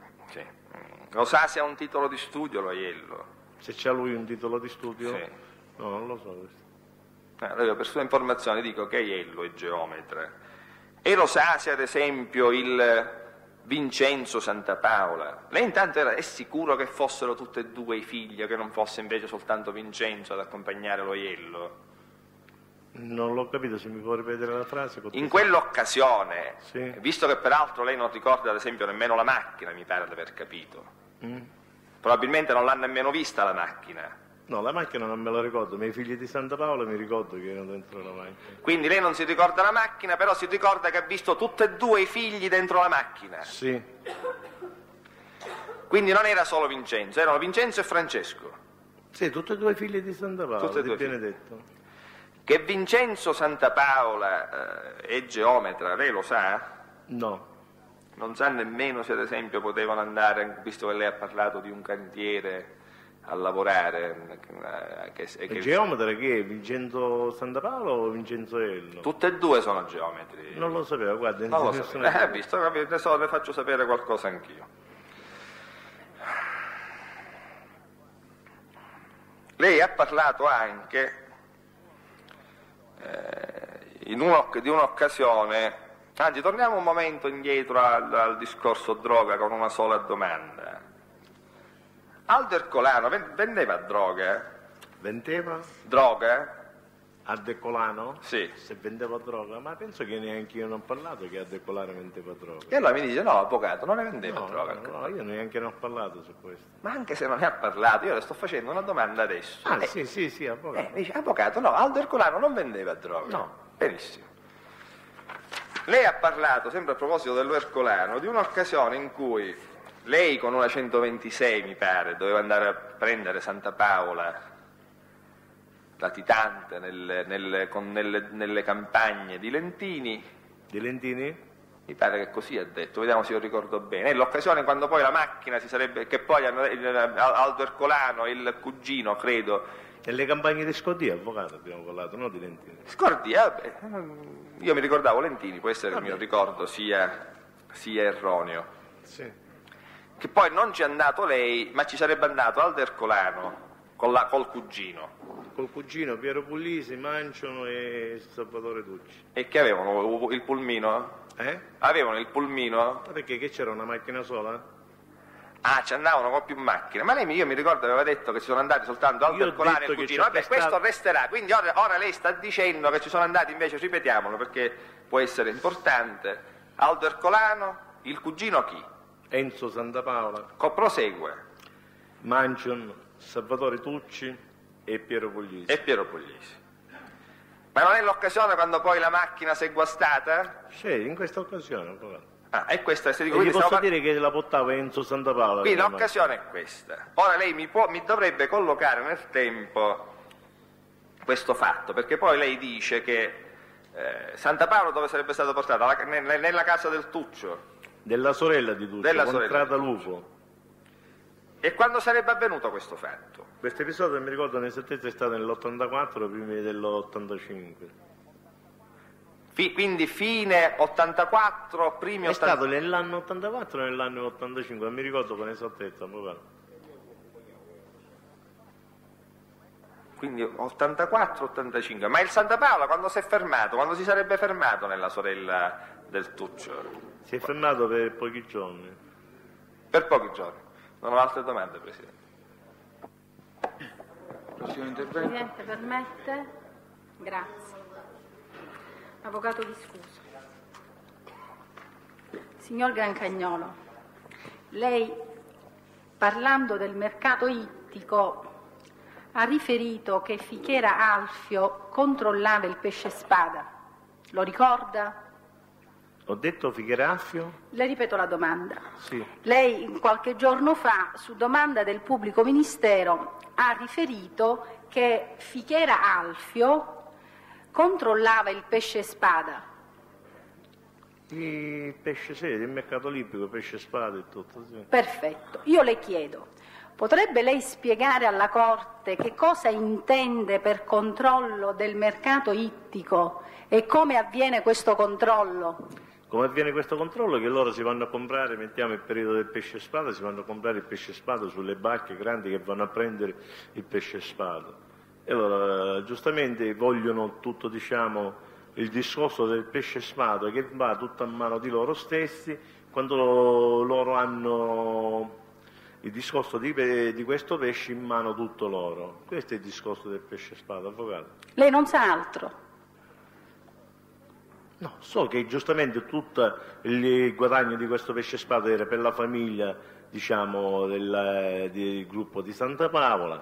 Lo sa se ha un titolo di studio lo Aiello? Se c'ha lui un titolo di studio? Sì. No, non lo so. Eh, Allora, per sua informazione dico che Aiello è geometra. E lo sa se ad esempio il Vincenzo Santa Paola. Lei intanto era, è sicuro che fossero tutti e due i figli, che non fosse invece soltanto Vincenzo ad accompagnare lo Aiello? Non l'ho capito, se mi può ripetere la frase. In quell'occasione, Sì. visto che peraltro lei non ricorda ad esempio nemmeno la macchina, mi pare di aver capito, Mm? probabilmente non l'ha nemmeno vista la macchina, No, la macchina non me la ricordo, ma i figli di Santa Paola mi ricordo che erano dentro la macchina. quindi lei non si ricorda la macchina, però si ricorda che ha visto tutti e due i figli dentro la macchina. Sì, Quindi non era solo Vincenzo, erano Vincenzo e Francesco. sì, tutti e due i figli di Santa Paola, Tutti e di due figli. Benedetto. Che Vincenzo Santa Paola eh, è geometra, lei lo sa? No, Non sa nemmeno se ad esempio potevano andare, visto che lei ha parlato di un cantiere a lavorare. eh, che, il che- geometra che è? Vincenzo Santa Paola o Vincenzo Ello? Tutte e due sono geometri. Non lo sapevo, guarda, Non lo sapevo. Eh, visto, ne so, le faccio sapere qualcosa anch'io. Lei ha parlato anche eh, in un'oc- di un'occasione, anzi torniamo un momento indietro al, al discorso droga con una sola domanda. Aldo Ercolano ven- vendeva droga? Vendeva Droga? a Decolano? Sì. Se vendeva droga, ma penso che neanche io non ho parlato che a Decolano vendeva droga. E allora mi dice no, avvocato, non ne vendeva No, droga. no, no, io neanche ne ho parlato su questo. Ma anche se non ne ha parlato, io le sto facendo una domanda adesso. Ah, Eh, sì, sì, sì, eh, avvocato. mi dice, avvocato, no, Aldo Ercolano non vendeva droga. No. Benissimo. Lei ha parlato, sempre a proposito dello Ercolano, di un'occasione in cui lei con una 126 mi pare doveva andare a prendere Santa Paola latitante nelle, nelle, con- nelle- nelle campagne di Lentini. Di Lentini? Mi pare che così ha detto, vediamo se io ricordo bene. È l'occasione quando poi la macchina si sarebbe. che poi Aldo Ercolano, il cugino, credo. Nelle campagne di Scodia, avvocato, abbiamo parlato, no di Lentini. Scordi, eh, vabbè, io mi ricordavo Lentini, può essere che il mio ricordo sia, sia erroneo. Sì. Che poi non ci è andato lei, ma ci sarebbe andato Aldo Ercolano con la- col cugino. Col cugino Piero Puglisi, Manciano e Salvatore Tucci. E che avevano il pulmino? Eh? Avevano il pulmino? Ma perché che c'era una macchina sola? Ah, ci andavano con più macchine. Ma lei, io mi ricordo aveva detto che ci sono andati soltanto Aldo Ercolano e il cugino. Vabbè, stato- questo resterà. Quindi ora, ora lei sta dicendo che ci sono andati, invece ripetiamolo perché può essere importante. Aldo Ercolano, il cugino chi? Enzo Santapaola, prosegue. Mancion, Salvatore Tucci e Piero Puglisi. E Piero Puglisi. Ma non è l'occasione quando poi la macchina si è guastata? Sì, in questa occasione. Ah, e questa se dico, E gli quindi posso stiamo par- dire che la portava Enzo Santapaola. Quindi quella l'occasione è questa. Ora lei mi, può- mi dovrebbe collocare nel tempo questo fatto, perché poi lei dice che eh, Santa Paolo dove sarebbe stato portato? Alla- ne- ne- nella casa del Tuccio. Della sorella di Tucci, Della di Lupo. E quando sarebbe avvenuto questo fatto? Questo episodio mi ricordo nel certezza è stato nell'84, primi dell'85. Fi- quindi fine 84, primi È 80... stato nell'anno 84 o nell'anno 85, non mi ricordo con esattezza. Quindi 84-85. Ma il Santa Paola quando si è fermato? Quando si sarebbe fermato nella sorella del Tuccio? Si è fermato per pochi giorni. Per pochi giorni. Non ho altre domande, Presidente. Prossimo intervento. Presidente, permette? Grazie. Avvocato di scusa. Signor Grancagnolo, lei parlando del mercato ittico ha riferito che Fichiera Alfio controllava il pesce spada. Lo ricorda? Ho detto Figeraffio? Le ripeto la domanda. Sì. Lei qualche giorno fa, su domanda del pubblico ministero, ha riferito che Fichiera Alfio controllava il pesce spada. Il pesce sì, il mercato libico, pesce spada e tutto, sì. Perfetto. Io le chiedo, potrebbe lei spiegare alla Corte che cosa intende per controllo del mercato ittico e come avviene questo controllo? Come avviene questo controllo? Che loro si vanno a comprare, mettiamo il periodo del pesce spada, si vanno a comprare il pesce spada sulle barche grandi che vanno a prendere il pesce spada. E allora giustamente vogliono tutto, diciamo, il discorso del pesce spada che va tutto a mano di loro stessi quando loro hanno il discorso di, di questo pesce in mano tutto loro. Questo è il discorso del pesce spada, avvocato. Lei non sa altro. No, so che giustamente tutto il guadagno di questo pesce spada era per la famiglia, diciamo, del, del gruppo di Santa Paola.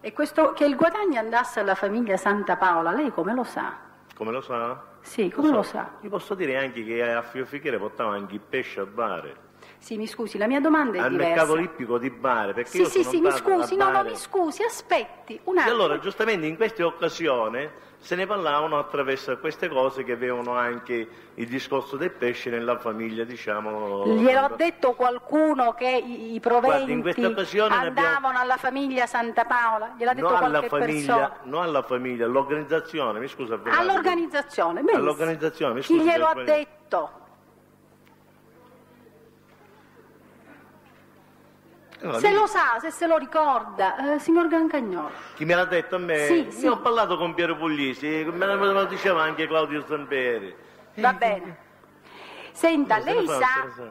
E questo, che il guadagno andasse alla famiglia Santa Paola, lei come lo sa? Come lo sa? Sì, come so. lo sa? Gli posso dire anche che a Fio Fichiere portava anche il pesce a bare, Sì, mi scusi, la mia domanda è al diversa. mercato lippico di bare, perché Sì, io sì, sono sì, mi andato a scusi, no, no, mi scusi, aspetti un E attimo. allora giustamente in queste occasioni se ne parlavano attraverso queste cose che avevano anche il discorso del pesce nella famiglia, diciamo. Gliel'ho detto qualcuno che i, i proventi abbiamo- andavano alla famiglia Santa Paola? Gliel'ha detto non alla famiglia, persona? non alla famiglia, all'organizzazione, mi scusa. All'organizzazione. All'organizzazione, mi Chi scusi, glielo ha detto? No, Se lo sa, se se lo ricorda, eh, signor Gancagnolo. Chi me l'ha detto a me? Sì, Io sì. ho parlato con Piero Puglisi, me lo, me lo diceva anche Claudio Zamperi. Va bene. Senta, Eh, Se lo lei sa, se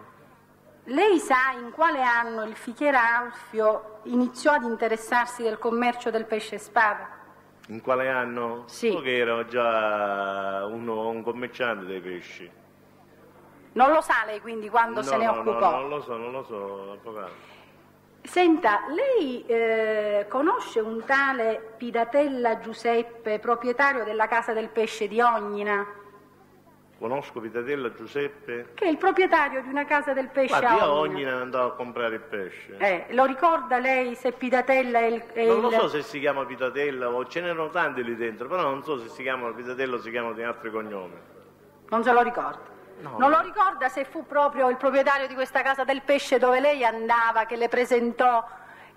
lei sa in quale anno il Fichiera Alfio iniziò ad interessarsi del commercio del pesce spada? In quale anno? Sì. So che ero già uno, un commerciante dei pesci. Non lo sa lei quindi quando no, se ne no, occupò? No, non lo so, non lo so, avvocato. Senta, lei eh, conosce un tale Piratella Giuseppe, proprietario della Casa del Pesce di Ognina? Conosco Pitatella Giuseppe? che è il proprietario di una casa del pesce Guardi, io a ogni Ognina. andavo a comprare il pesce. Eh, lo ricorda lei se Pidatella è il... è Non lo il- so se si chiama Pitatella o ce n'erano tanti lì dentro, però non so se si chiamano Pitatella o si chiamano di altri cognomi. Non se lo ricorda. Non lo ricorda se fu proprio il proprietario di questa casa del pesce dove lei andava che le presentò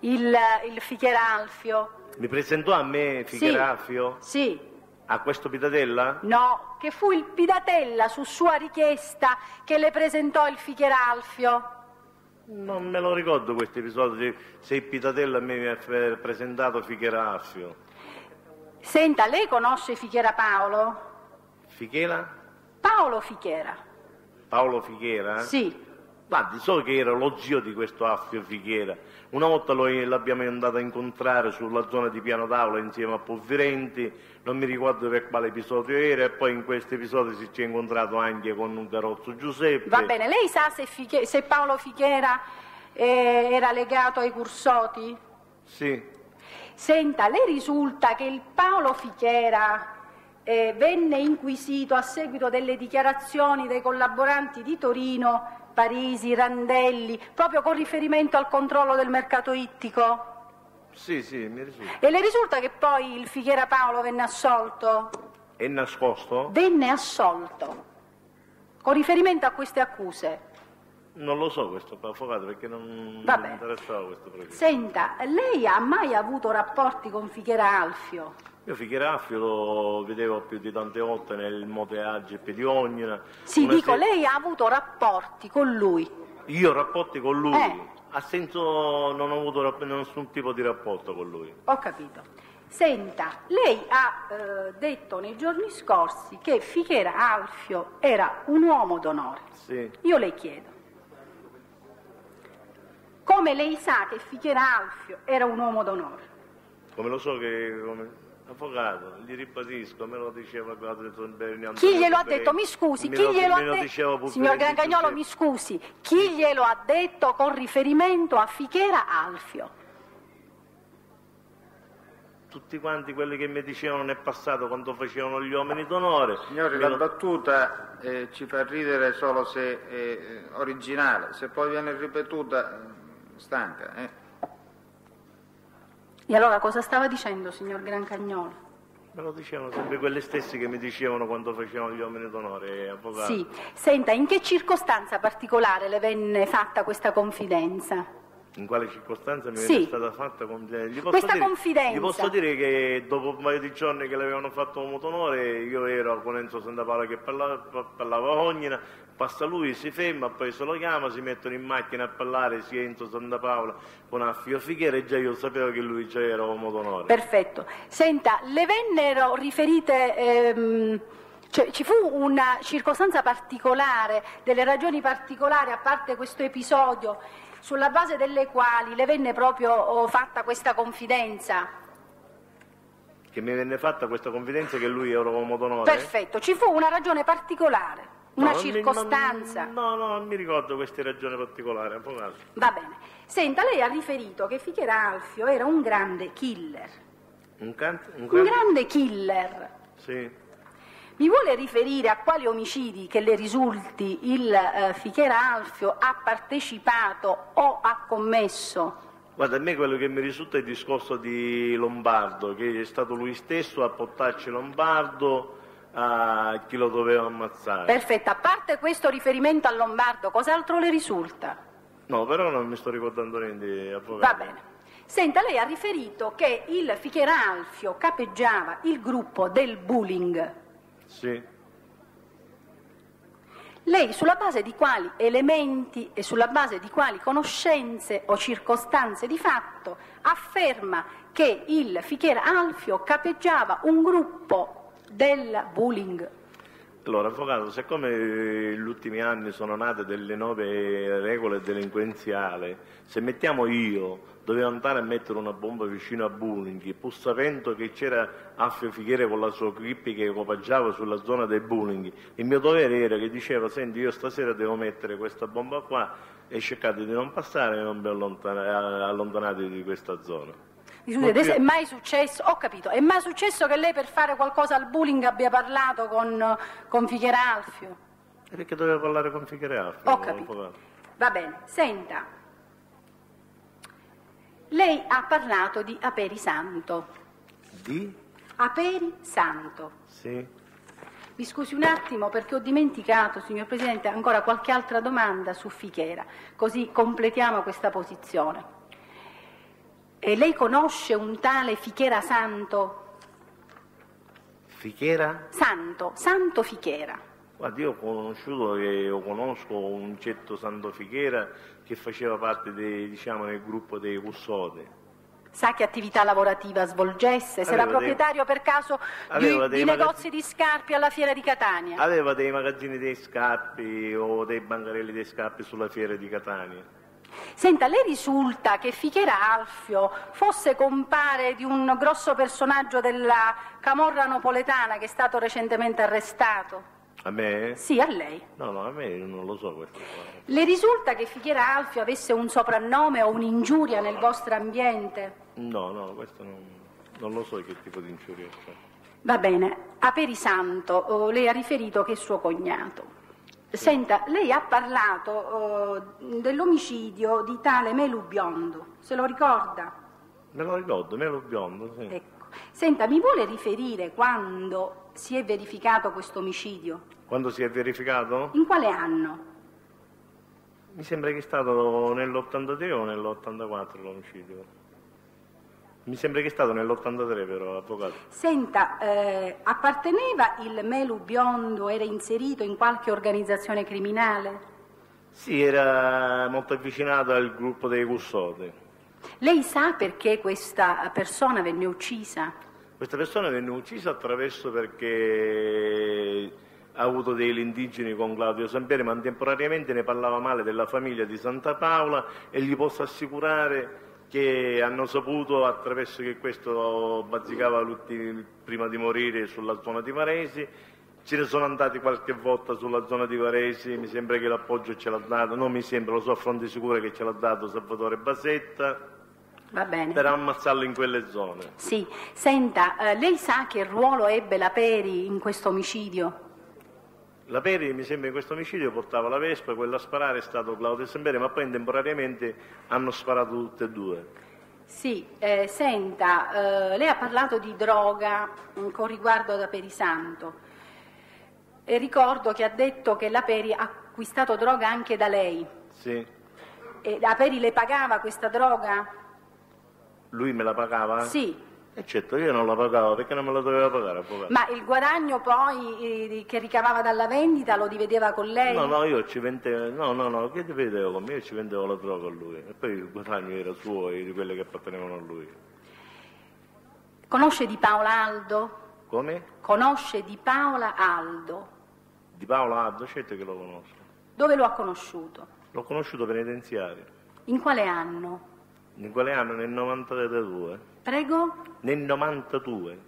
il, il Ficheralfio? Mi presentò a me Figherafio? Sì. A questo Pitatella? No, che fu il Pidatella su sua richiesta che le presentò il Ficheralfio. Non me lo ricordo questo episodio, se- il Pitatella mi ha presentato Figherafio. Senta, lei conosce Fichera Paolo? Fichera? Paolo Fichera. Paolo Fichera? Sì. Guardi, so che era lo zio di questo Affio Fichera. Una volta lo- l'abbiamo andato a incontrare sulla zona di Piano Tavola insieme a Pofvirenti, non mi ricordo per quale episodio era, e poi in questo episodio si ci è incontrato anche con un carrozzo Giuseppe. Va bene, lei sa se, Fiche- se Paolo Fichera eh, era legato ai Cursoti? Sì, Senta, le risulta che il Paolo Fichera eh, venne inquisito a seguito delle dichiarazioni dei collaboranti di Torino, Parisi, Randelli, proprio con riferimento al controllo del mercato ittico? sì, sì, mi risulta. E le risulta che poi il Fichera Paolo venne assolto? È nascosto? Venne assolto con riferimento a queste accuse. Non lo so questo avvocato perché non, Va non mi interessava questo progetto. Senta, lei ha mai avuto rapporti con Fichera Alfio? Io Ficheraffio lo vedevo più di tante volte nel Monte Agip di Ognina. Sì, Una dico, se- lei ha avuto rapporti con lui. Io rapporti con lui, Eh. a senso non ho avuto rapp- nessun tipo di rapporto con lui. Ho capito. Senta, lei ha eh, detto nei giorni scorsi che Fichera Alfio era un uomo d'onore. Sì. Io le chiedo, come lei sa che Fichera Alfio era un uomo d'onore? Come lo so che come avvocato, gli ribadisco, me lo diceva sono Bernardo Chi glielo ha detto? Mi scusi, chi lo- glielo ha detto? Signor Grancagnolo, mi scusi, chi glielo ha detto con riferimento a Fichera Alfio? Tutti quanti quelli che mi dicevano nel passato quando facevano gli uomini d'onore. Signori, me la battuta eh, ci fa ridere solo se è eh, originale, se poi viene ripetuta stanca. eh. E allora cosa stava dicendo, signor Grancagnolo? me lo dicevano sempre quelli stessi che mi dicevano quando facevano gli uomini d'onore, avvocato. Sì, senta, in che circostanza particolare le venne fatta questa confidenza? In quale circostanza mi Sì. è stata fatta confidenza? Gli posso Questa dire- confidenza. Gli posso dire che dopo un paio di giorni che l'avevano fatto un motonore, io ero con Enzo Santapala che parlava, parlava Ognina, passa lui, si ferma, poi se lo chiama, si mettono in macchina a parlare sia Enzo Santapaola con Affio Fighiera e già io sapevo che lui già era un motonore. Perfetto. Senta, le vennero riferite... ehm, cioè, ci fu una circostanza particolare, delle ragioni particolari, a parte questo episodio, sulla base delle quali le venne proprio fatta questa confidenza? Che mi venne fatta questa confidenza che lui era un motonore. Perfetto, ci fu una ragione particolare, una No, mi- circostanza. non- no, no, non mi ricordo queste ragioni particolari. Va bene. Senta, lei ha riferito che Fichera Alfio era un grande killer. Un, can- un Un can- grande killer. Sì. Mi vuole riferire a quali omicidi che le risulti il eh, Fichera Alfio ha partecipato o ha commesso? Guarda, a me quello che mi risulta è il discorso di Lombardo, che è stato lui stesso a portarci Lombardo a chi lo doveva ammazzare. Perfetto, a parte questo riferimento a Lombardo, cos'altro le risulta? No, però non mi sto ricordando niente, avvocato. Va bene. Senta, lei ha riferito che il Fichera Alfio capeggiava il gruppo del bullying. Sì. Lei sulla base di quali elementi e sulla base di quali conoscenze o circostanze di fatto afferma che il Fichera Alfio capeggiava un gruppo del bullying? Allora, avvocato, siccome eh, negli ultimi anni sono nate delle nuove regole delinquenziali, se mettiamo io, dovevo andare a mettere una bomba vicino a Bulling, pur sapendo che c'era Affio Fighiere con la sua equipe che equipaggiava sulla zona del Bulling, il mio dovere era che diceva, senti, io stasera devo mettere questa bomba qua e cercate di non passare e non vi allontana- allontanate di questa zona. È mai successo, ho capito, è mai successo che lei per fare qualcosa al bullying abbia parlato con, con Fichera Alfio? E Perché doveva parlare con Figueredo? Ho capito. Va bene, senta, lei ha parlato di Aperi Santo. Di? Aperi Santo. Sì. Mi scusi un attimo perché ho dimenticato, signor Presidente, ancora qualche altra domanda su Fichera, così completiamo questa posizione. E lei conosce un tale Fichera Santo? Fichera? Santo, Santo Fichera. Guarda, io ho conosciuto e conosco un certo Santo Fichera che faceva parte dei, diciamo, del gruppo dei custodi. Sa che attività lavorativa svolgesse? Se era dei- proprietario per caso di, di negozi di scarpe alla fiera di Catania? Aveva dei magazzini dei scappi o dei bancarelli dei scappi sulla fiera di Catania. Senta, le risulta che Fichera Alfio fosse compare di un grosso personaggio della camorra napoletana che è stato recentemente arrestato? A me? Sì, a lei. No, no, a me non lo so questo. Le risulta che Fichera Alfio avesse un soprannome o un'ingiuria nel vostro ambiente? No, no, questo non, non lo so che tipo di ingiuria c'è. Va bene, a Perisanto oh, lei ha riferito che è suo cognato. Senta, lei ha parlato oh, dell'omicidio di tale Melu Biondo, se lo ricorda? Me lo ricordo, me lo biondo, sì. Ecco. Senta, mi vuole riferire quando si è verificato questo omicidio? Quando si è verificato? In quale anno? Mi sembra che è stato nell'83 o nell'84 l'omicidio. Mi sembra che è stato nell'83 però, avvocato. Senta, eh, apparteneva il Melu Biondo, era inserito in qualche organizzazione criminale? Sì, era molto avvicinato al gruppo dei custodi. Lei sa perché questa persona venne uccisa? Questa persona venne uccisa attraverso perché ha avuto dei litigini con Claudio Sampieri, ma temporariamente ne parlava male della famiglia di Santa Paola e gli posso assicurare che hanno saputo attraverso che questo bazzicava prima di morire sulla zona di Varesi, ce ne sono andati qualche volta sulla zona di Varesi, mi sembra che l'appoggio ce l'ha dato, non mi sembra, lo so a fronte sicura che ce l'ha dato Salvatore Basetta, per ammazzarlo in quelle zone. Sì, senta, eh, lei sa che ruolo ebbe la Peri in questo omicidio? La Peri mi sembra in questo omicidio portava la Vespa, quello a sparare è stato Claudio Sembere, ma poi temporariamente hanno sparato tutte e due. Sì, eh, senta, eh, lei ha parlato di droga mm, con riguardo ad Aperisanto e ricordo che ha detto che la Peri ha acquistato droga anche da lei. Sì. E la Peri le pagava questa droga? Lui me la pagava? Sì, E certo, io non la pagavo perché non me la doveva pagare, avvocato. ma il guadagno poi eh, che ricavava dalla vendita lo divideva con lei? No, no, io ci vendevo, no, no, no, che ti vedevo con me? Io ci vendevo la droga a lui. E poi il guadagno era suo e di quelle che appartenevano a lui. Conosce di Paola Aldo? Come? Conosce di Paola Aldo? Di Paolo Aldo, certo che lo conosco. Dove lo ha conosciuto? L'ho conosciuto penitenziario. In quale anno? In quale anno? Nel 92. Prego? Nel 92.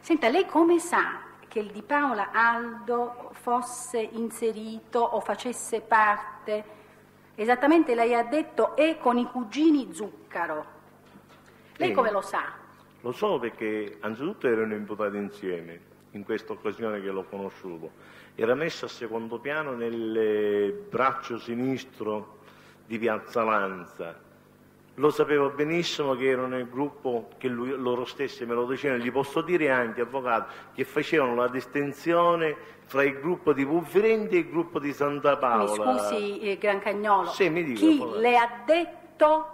Senta, lei come sa che il di Paola Aldo fosse inserito o facesse parte, esattamente lei ha detto, e con i cugini Zuccaro. Lei come lo sa? Lo so perché anzitutto erano imputati insieme in questa occasione che l'ho conosciuto. Era messo a secondo piano nel eh, braccio sinistro di Piazza Lanza. Lo sapevo benissimo che erano nel gruppo che lui- loro stessi me lo dicevano, gli posso dire anche, avvocato, che facevano la distinzione fra il gruppo di Pufferenti e il gruppo di Santa Mi Paola. scusi, eh, Gran Cagnolo, Sì, mi dica, chi poi. le ha detto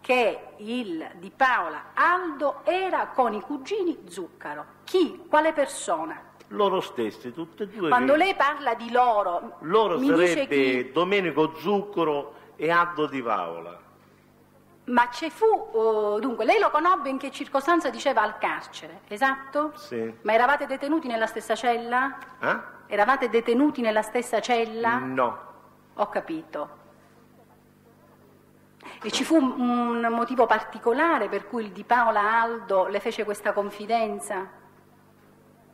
che il di Paola Aldo era con i cugini Zuccaro? Chi? Quale persona? Loro stessi, tutte e due. Quando che- lei parla di loro, Loro mi dice sarebbe chi? Domenico Zuccaro e Aldo Di Paola. Ma ci fu, eh, dunque, lei lo conobbe in che circostanza diceva al carcere, esatto? Sì. Ma eravate detenuti nella stessa cella? Eh? Eravate detenuti nella stessa cella? No. Ho capito. E ci fu un un motivo particolare per cui il di Paola Aldo le fece questa confidenza?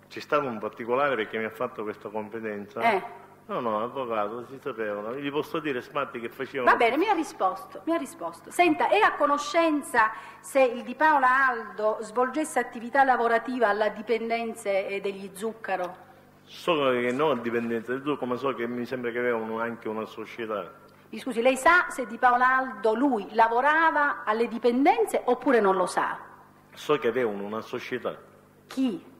C'è stato un particolare perché mi ha fatto questa confidenza. Eh. No, no, avvocato, si sapevano. Gli posso dire Smatti che facevano... Va bene, mi ha risposto, mi ha risposto. Senta, è a conoscenza se il Di Paola Aldo svolgesse attività lavorativa alla dipendenza eh, degli Zuccaro? So che non dipendenza del zucchero, ma so che mi sembra che avevano anche una società. Mi scusi, lei sa se Di Paola Aldo lui lavorava alle dipendenze oppure non lo sa? So che avevano una società, Chi?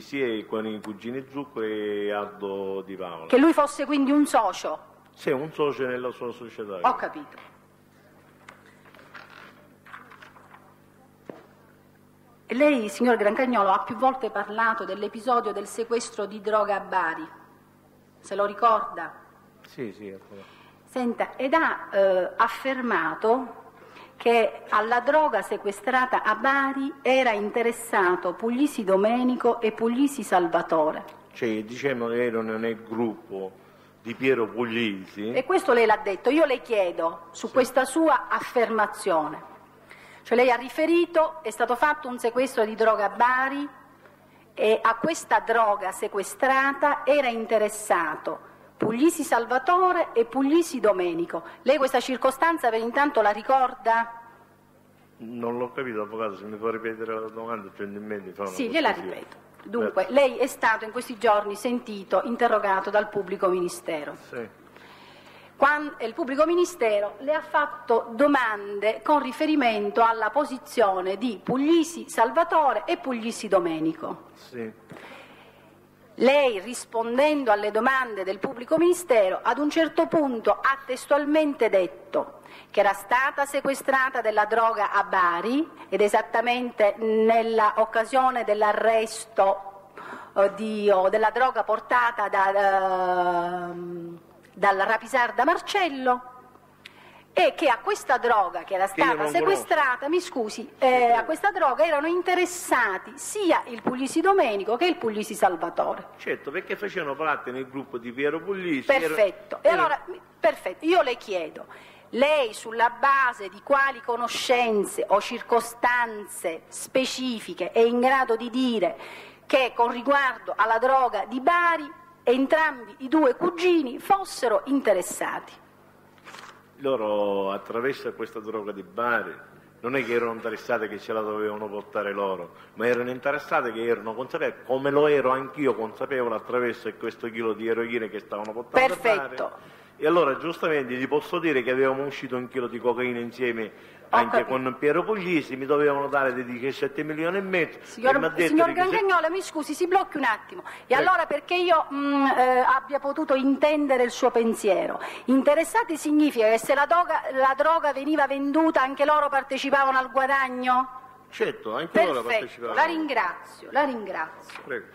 Sia con i cugini Zucchero e Aldo Di Paola. Che lui fosse quindi un socio? Sì, un socio nella sua società. Ho capito. E Lei, signor Grancagnolo, ha più volte parlato dell'episodio del sequestro di droga a Bari. Se lo ricorda? Sì, sì. Senta, ed ha eh, affermato che alla droga sequestrata a Bari era interessato Puglisi Domenico e Puglisi Salvatore. Cioè, diciamo che erano nel gruppo di Piero Puglisi. E questo lei l'ha detto. Io le chiedo su questa sua affermazione. Cioè lei ha riferito è stato fatto un sequestro di droga a Bari e a questa droga sequestrata era interessato Puglisi Salvatore e Puglisi Domenico. Lei questa circostanza per intanto la ricorda? Non l'ho capito, avvocato, se mi può ripetere la domanda, gentilmente fa Sì, gliela ripeto. Dunque, lei è stato in questi giorni sentito, interrogato dal pubblico ministero. Sì. Quan- il pubblico ministero le ha fatto domande con riferimento alla posizione di Puglisi Salvatore e Puglisi Domenico. Sì. Lei, rispondendo alle domande del pubblico ministero, ad un certo punto ha testualmente detto che era stata sequestrata della droga a Bari ed esattamente nella occasione dell'arresto eh, della droga portata da, ehm, dal Rapisarda Marcello e che a questa droga che era stata non sequestrata, mi scusi, eh, a questa droga erano interessati sia il Puglisi Domenico che il Puglisi Salvatore. Certo, perché facevano parte nel gruppo di Piero Puglisi. Perfetto. E era- allora, perfetto, io le chiedo, lei sulla base di quali conoscenze o circostanze specifiche è in grado di dire che con riguardo alla droga di Bari entrambi i due cugini fossero interessati? Loro attraverso questa droga di Bari non è che erano interessati che ce la dovevano portare loro, ma erano interessati che erano consapevoli, come lo ero anch'io consapevole attraverso questo chilo di eroina che stavano portando a Perfetto. Bari. E allora giustamente gli posso dire che avevamo uscito un chilo di cocaina insieme anche capito. con Piero Puglisi, mi dovevano dare dei 17 milioni e mezzo. Signor, e mi signor che se- Grangagnola, mi scusi, si blocchi un attimo. E Prego. allora perché io mh, eh, abbia potuto intendere il suo pensiero? Interessati significa che se la droga, la droga veniva venduta anche loro partecipavano al guadagno? Certo, anche loro Perfetto, partecipavano. la ringrazio, la ringrazio. Prego.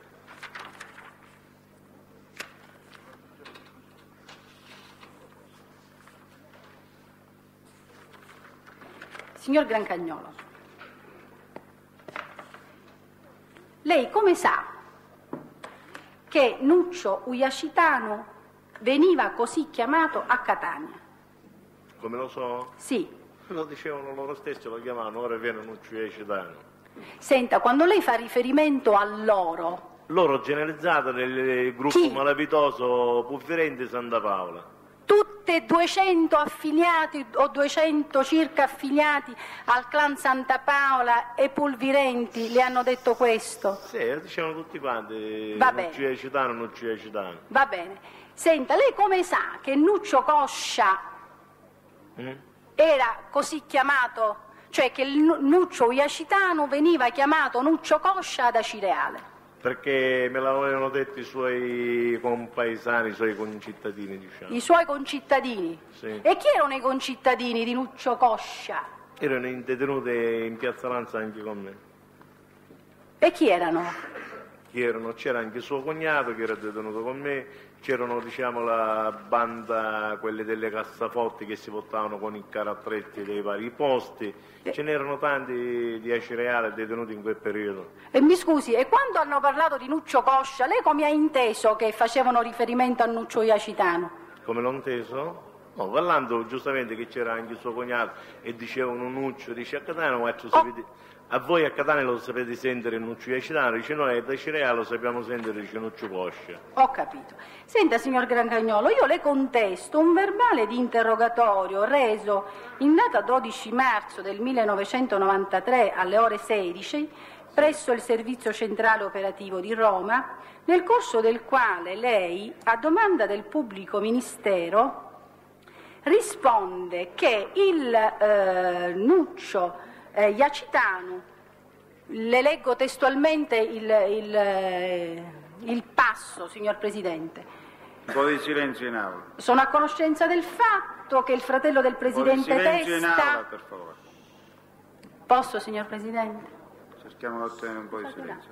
Signor Grancagnolo, lei come sa che Nuccio Uyashitano veniva così chiamato a Catania? Come lo so? Sì. Lo dicevano loro stessi, lo chiamavano, ora viene un ciudadano. Senta, quando lei fa riferimento a loro, Loro generalizzato nel gruppo Chi? malavitoso Pufferente Santa Paola. Tutte 200 affiliati o 200 circa affiliati al clan Santa Paola e Pulvirenti le hanno detto questo? Sì, lo dicevano tutti quanti, Va non ci citano, non ci citano. Va bene. Senta, lei come sa che Nuccio Coscia Mm? era così chiamato, cioè che Nuccio Uyacitano veniva chiamato Nuccio Coscia ad Acireale? Perché me l'avevano detto i suoi compaesani, i suoi concittadini, diciamo. I suoi concittadini. Sì. E chi erano i concittadini di Nuccio Coscia? Erano in- detenute in piazza Lanza anche con me. E chi erano? Chi erano? C'era anche suo cognato che era detenuto con me, c'erano diciamo la banda, quelle delle cassaforti che si portavano con i caratteretti dei vari posti, ce n'erano tanti di Acireale detenuti in quel periodo. E mi scusi, e quando hanno parlato di Nuccio Coscia, lei come ha inteso che facevano riferimento a Nuccio Iacitano? Come l'ho inteso? No, parlando giustamente che c'era anche suo cognato e dicevano Nuccio, dice a Catania, ma tu Oh. A voi a Catania lo sapete sentere Nuccio Iacitano, dice noi da Cirea lo sappiamo sentere dice Nuccio Coscia. Ho capito. Senta, signor Grancagnolo, io le contesto un verbale di interrogatorio reso in data 12 marzo del 1993 alle ore 16 presso il Servizio Centrale Operativo di Roma, nel corso del quale lei, a domanda del pubblico ministero, risponde che il eh, Nuccio eh, Iacitano, le leggo testualmente il, il, eh, il passo, signor Presidente. Un po' di silenzio in aula. Sono a conoscenza del fatto che il fratello del Un po' di Presidente silenzio in aula, Testa... per favore. Posso, signor Presidente? Cerchiamo di ottenere un po' di silenzio.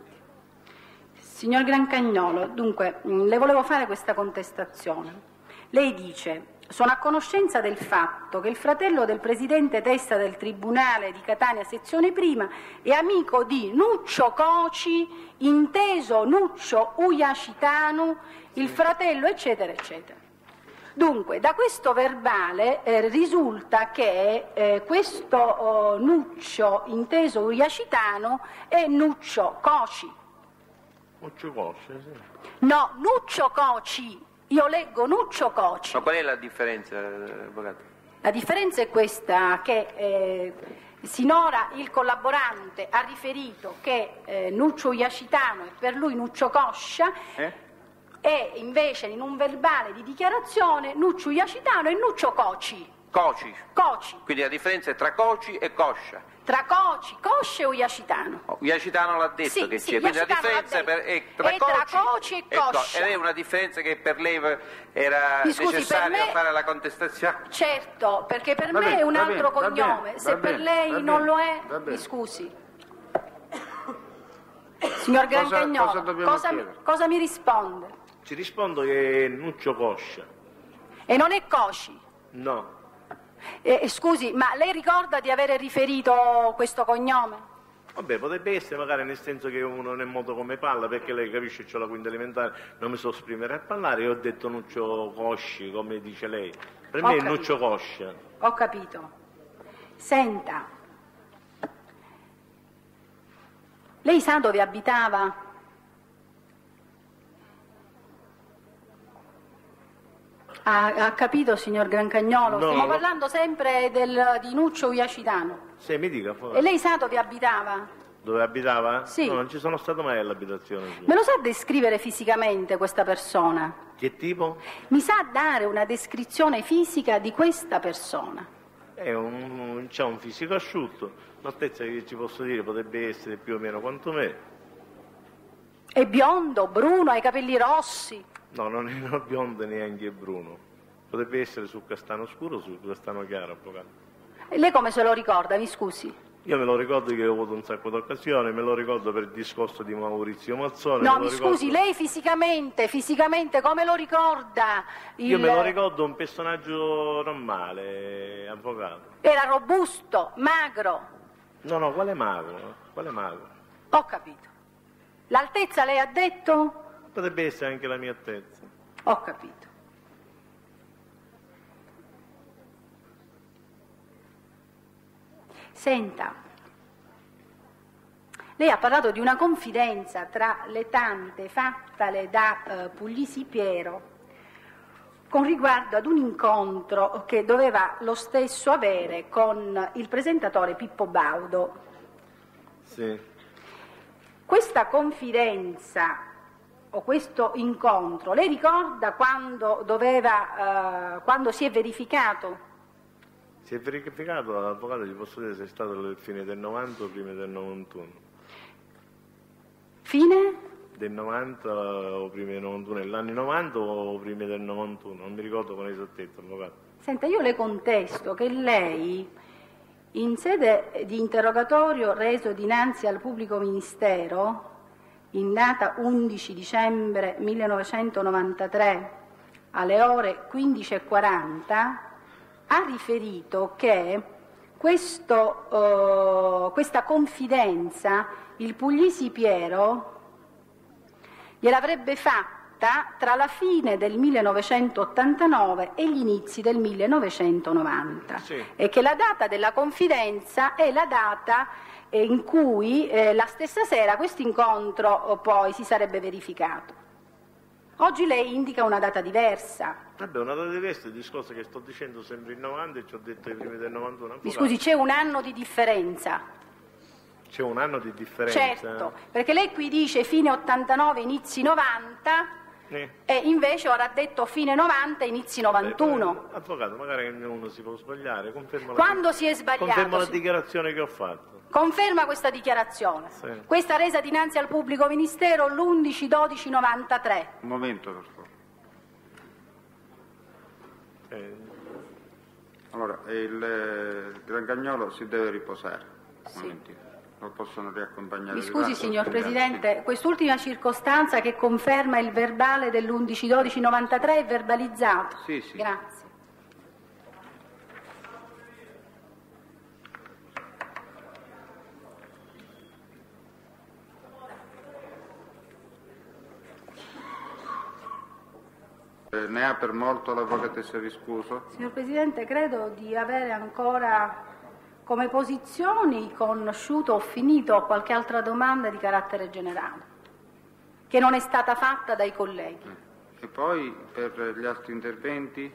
Signor Grancagnolo, dunque, le volevo fare questa contestazione. Lei dice, sono a conoscenza del fatto che il fratello del presidente testa del Tribunale di Catania, sezione prima, è amico di Nuccio Coci, inteso Nuccio Uiacitanu, il fratello, eccetera, eccetera. Dunque, da questo verbale eh, risulta che eh, questo oh, Nuccio, inteso Uiacitano, è Nuccio Coci. Nuccio Coscia, sì. No, Nuccio Coci. Io leggo Nuccio Coci. Ma qual è la differenza, avvocato? La differenza è questa, che eh, sinora il collaborante ha riferito che eh, Nuccio Iacitano è per lui Nuccio Coscia Eh? e invece in un verbale di dichiarazione Nuccio Iacitano è Nuccio Coci. Coci. Coci. Quindi la differenza è tra Coci e Coscia. Tra Coci, Coscia e Iacitano. Oh, Iacitano l'ha detto Sì, che sì, c'è, quindi la differenza per- è tra È tra Coci, Coci e Co- Coscia. Ed è una differenza che per lei era Mi scusi, necessario per me- fare la contestazione? Certo, perché per Va me bene, è un altro bene, cognome, bene, se per bene, lei non bene, lo è, mi scusi. Signor Cosa- Grancagnolo, cosa dobbiamo cosa, chiedere? cosa mi risponde? Ci rispondo che è Nuccio Coscia. E non è Coci. No, Eh, scusi, ma lei ricorda di avere riferito questo cognome? Vabbè, potrebbe essere magari nel senso che uno non è modo come parla, perché lei capisce che ho la quinta elementare, non mi so esprimere a parlare, io ho detto Nuccio Cosci, come dice lei. Per Ho me è capito. Nuccio Coscia. Ho capito. Senta, lei sa dove abitava? Ha, ha capito, signor Grancagnolo? No, Stiamo no. parlando sempre del, di Nuccio Iacitano. Sì, mi dica, fa- E lei sa dove abitava? dove abitava? Sì. No, non ci sono stato mai all'abitazione. Me lo sa descrivere fisicamente questa persona? Che tipo? Mi sa dare una descrizione fisica di questa persona? È un, c'ha un fisico asciutto, l'altezza che ci posso dire potrebbe essere più o meno quanto me. È biondo, bruno, ha i capelli rossi? No, non è né biondo neanche bruno. Potrebbe essere sul castano scuro o sul castano chiaro, avvocato. E lei come se lo ricorda, mi scusi? Io me lo ricordo che ho avuto un sacco di occasioni, me lo ricordo per il discorso di Maurizio Mazzone. No, mi ricordo- scusi, lei fisicamente, fisicamente come lo ricorda? Il- Io me lo ricordo un personaggio normale, avvocato. Era robusto, magro, No, no, quale magro? Quale magro? ho capito. L'altezza lei ha detto? Potrebbe essere anche la mia altezza. Ho capito. Senta, lei ha parlato di una confidenza tra le tante fattale da eh, Puglisi Piero con riguardo ad un incontro che doveva lo stesso avere con il presentatore Pippo Baudo. Sì. Questa confidenza o questo incontro, lei ricorda quando, doveva, eh, quando si è verificato? Si è verificato, avvocato, gli posso dire se è stato alla fine del 90 o prima del 91. Fine? Del 90 o prima del 91, nell'anni 90 o prima del 91, non mi ricordo con esattezza, avvocato. Senta, io le contesto che lei, in sede di interrogatorio reso dinanzi al pubblico ministero, in data 11 dicembre 1993, alle ore 15.40, ha riferito che questo, eh, questa confidenza il Puglisi Piero gliel'avrebbe fatta tra la fine del 1989 e gli inizi del 1990 Sì. e che la data della confidenza è la data eh, in cui eh, la stessa sera questo incontro oh, poi si sarebbe verificato. Oggi lei indica una data diversa. Vabbè, una data diversa, il discorso che sto dicendo sempre il 90 e ci ho detto i primi del 91. Mi scusi, c'è un anno di differenza. C'è un anno di differenza? Certo, perché lei qui dice fine 89, inizi 90 Eh. e invece ora ha detto fine 90, inizi 91. Eh, avvocato, magari uno si può sbagliare. Confermo Quando la, si è sbagliato? Confermo la dichiarazione che ho fatto. Conferma questa dichiarazione. Sì. Questa resa dinanzi al pubblico ministero l'11-12-93. Un momento, per favore. Eh, Allora, il eh, Gran Cagnolo si deve riposare. Un momentino. Lo possono riaccompagnare Mi scusi signor Presidente, quest'ultima circostanza che conferma il verbale dell'11-12-93 è verbalizzato. Sì, sì. Grazie. Eh, ne ha per molto l'avvocatessa Viscuso? Signor Presidente, credo di avere ancora come posizioni conosciuto o finito qualche altra domanda di carattere generale, che non è stata fatta dai colleghi. E poi per gli altri interventi?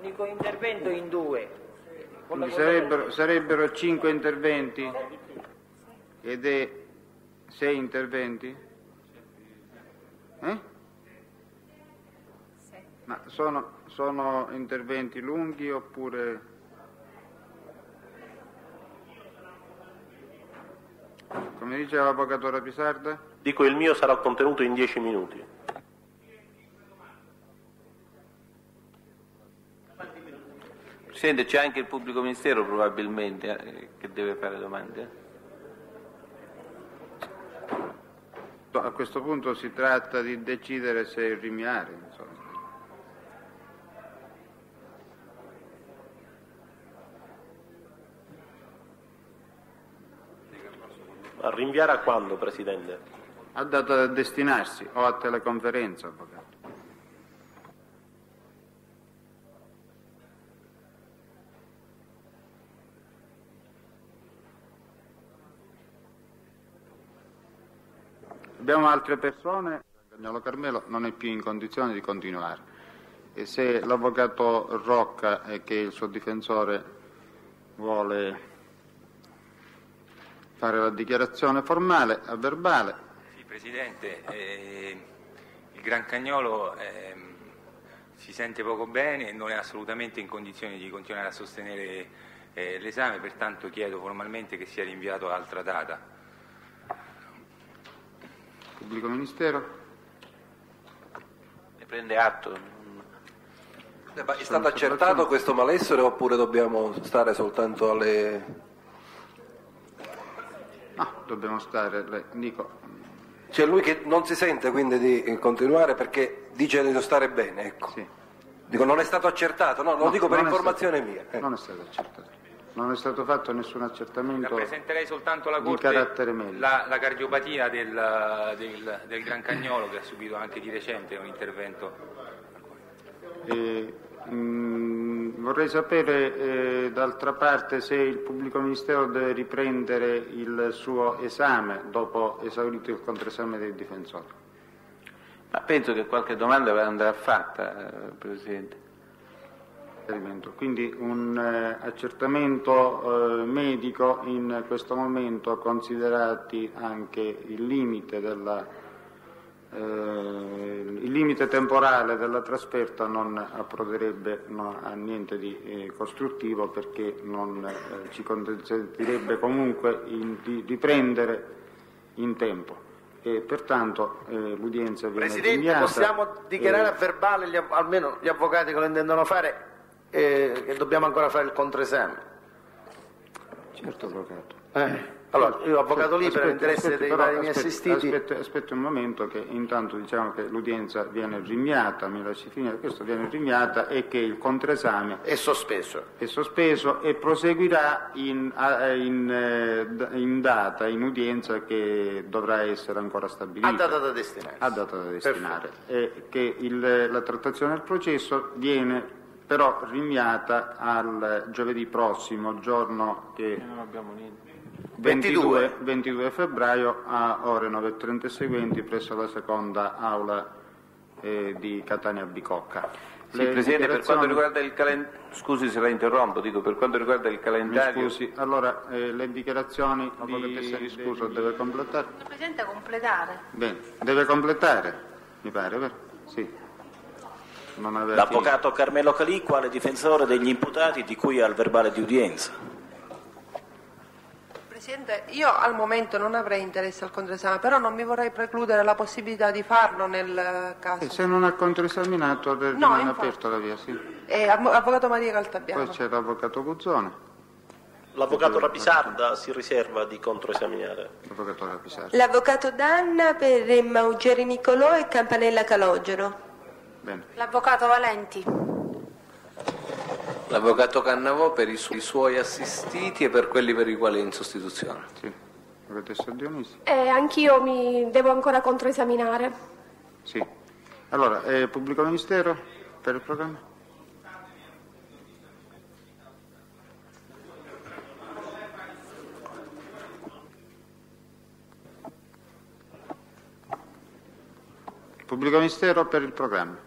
Unico intervento in due. Quindi sarebbero, sarebbero cinque interventi? Ed è sei interventi? Eh? Ma sono, sono interventi lunghi oppure... Come dice l'avvocato Rapisarda? Dico il mio sarà contenuto in 10 minuti. Presidente, c'è anche il pubblico ministero probabilmente eh, che deve fare domande. A questo punto si tratta di decidere se rinviare, insomma. Rinviare a quando, Presidente? Ha dato da destinarsi o a teleconferenza, avvocato. Abbiamo altre persone, Cagnolo Carmelo non è più in condizione di continuare e se l'avvocato Rocca, eh, che è il suo difensore, vuole fare la dichiarazione formale a verbale, Sì, Presidente, eh, il Gran Cagnolo ehm, si sente poco bene e non è assolutamente in condizioni di continuare a sostenere eh, l'esame, pertanto chiedo formalmente che sia rinviato a altra data. pubblico ministero. Ne prende atto. Eh, ma è stato accertato questo malessere oppure dobbiamo stare soltanto alle... No, dobbiamo stare, le- dico, C'è lui che non si sente quindi di eh, continuare perché dice di stare bene, ecco. sì. Dico, non è stato accertato, no, lo No, dico per informazione stato- mia. eh. Non è stato accertato. Non è stato fatto nessun accertamento. Rappresenterei soltanto la Corte la, la cardiopatia del, del- del Gran Cagnolo che ha subito anche di recente un intervento. E, mm, vorrei sapere eh, d'altra parte se il pubblico ministero deve riprendere il suo esame dopo esaurito il controesame del difensore. Ma penso che qualche domanda andrà fatta, eh, Presidente. Quindi un eh, accertamento eh, medico in questo momento considerati anche il limite, della, eh, il limite temporale della trasferta non approderebbe no, a niente di eh, costruttivo perché non eh, ci consentirebbe comunque in- di riprendere in tempo e pertanto eh, l'udienza viene Presidente, rinviata. possiamo dichiarare a verbale, gli almeno gli avvocati che lo intendono fare, eh, che dobbiamo ancora fare il controesame? Certo, avvocato. Allora, io avvocato libero, interesse dei però vari miei assistiti. Aspetti, aspetti un momento che intanto diciamo che l'udienza viene rinviata, mi lasci finire, questo viene rinviata e che il contraesame è sospeso, è sospeso e proseguirà in, in, eh, in data, in udienza che dovrà essere ancora stabilita. A data da destinare. A data da destinare. E che il- la trattazione del processo viene però rinviata al giovedì prossimo, giorno che... 22, 22 febbraio a ore 9.30 seguenti presso la seconda aula eh, di Catania Bicocca. Sì, Presidente, per quanto riguarda il calendario, scusi se la interrompo, dico per quanto riguarda il Mi calendario, scusi, allora eh, le dichiarazioni di... scusa, deve completare? Presidente, completare. Bene, deve completare, mi pare, vero? Sì. L'avvocato Carmelo Calì, quale difensore degli imputati di cui al verbale di udienza. Presidente, io al momento non avrei interesse al contraesame, però non mi vorrei precludere la possibilità di farlo nel eh, caso. finito. Se non ha controesaminato rimane No, infatti. aperta la via, sì. Eh, Av- Avvocato Maria Caltabiano. Poi c'è l'avvocato Guzzone, L'avvocato Rapisarda si riserva di controesaminare. l'avvocato Rapisarda. L'avvocato Danna per Maugeri Nicolò e Campanella Calogero. Bene. L'avvocato Valenti. L'avvocato Cannavò per i, su- i suoi assistiti e per quelli per i quali è in sostituzione. Sì. Professoressa Dionisi? Eh, anch'io mi devo ancora controesaminare. Sì. Allora, eh, pubblico ministero per il programma? Pubblico ministero per il programma.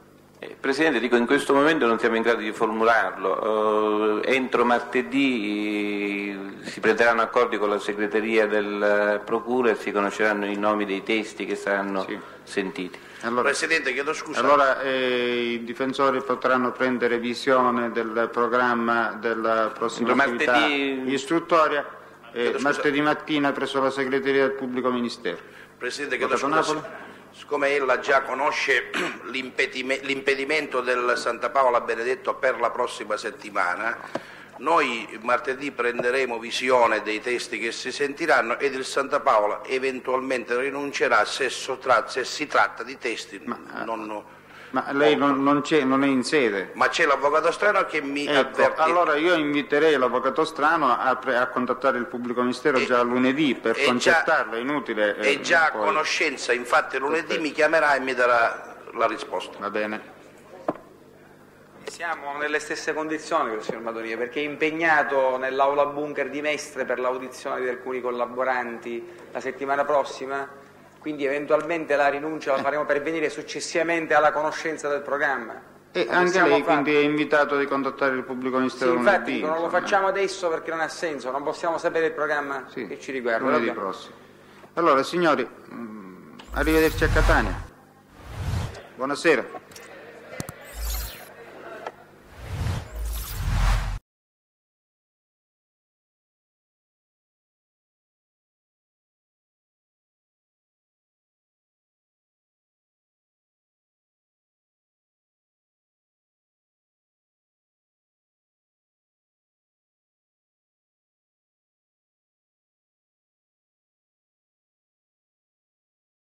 Presidente, dico in questo momento non siamo in grado di formularlo. Eh, entro martedì eh, si prenderanno accordi con la segreteria del eh, Procura e si conosceranno i nomi dei testi che saranno sentiti. Allora, Presidente, chiedo scusa. Allora eh, i difensori potranno prendere visione del programma della prossima attività martedì- istruttoria eh, martedì mattina presso la segreteria del pubblico ministero. Presidente, chiedo scusa. Napoli? Siccome ella già conosce *clears throat* l'impedime- l'impedimento del Santa Paola Benedetto per la prossima settimana, noi martedì prenderemo visione dei testi che si sentiranno ed il Santa Paola eventualmente rinuncerà se, se si tratta di testi non... Ma lei non, non c'è, non è in sede. Ma c'è l'avvocato strano che mi Ecco, avvertì. allora io inviterei l'avvocato Strano a, pre- a contattare il pubblico ministero già lunedì per è già- concertarlo, è inutile. È eh, già a conoscenza, infatti lunedì mi chiamerà e mi darà la risposta. Va bene. Siamo nelle stesse condizioni con il signor Madonia perché è impegnato nell'aula bunker di Mestre per l'audizione di alcuni collaboranti la settimana prossima, quindi eventualmente la rinuncia la faremo per venire successivamente alla conoscenza del programma. E Non anche lei fare- quindi è invitato di contattare il pubblico Sì, ministero infatti lunedì. non lo facciamo adesso perché non ha senso, non possiamo sapere il programma che ci riguarda. lunedì prossimo. Allora, signori, mm, arrivederci a Catania. Buonasera.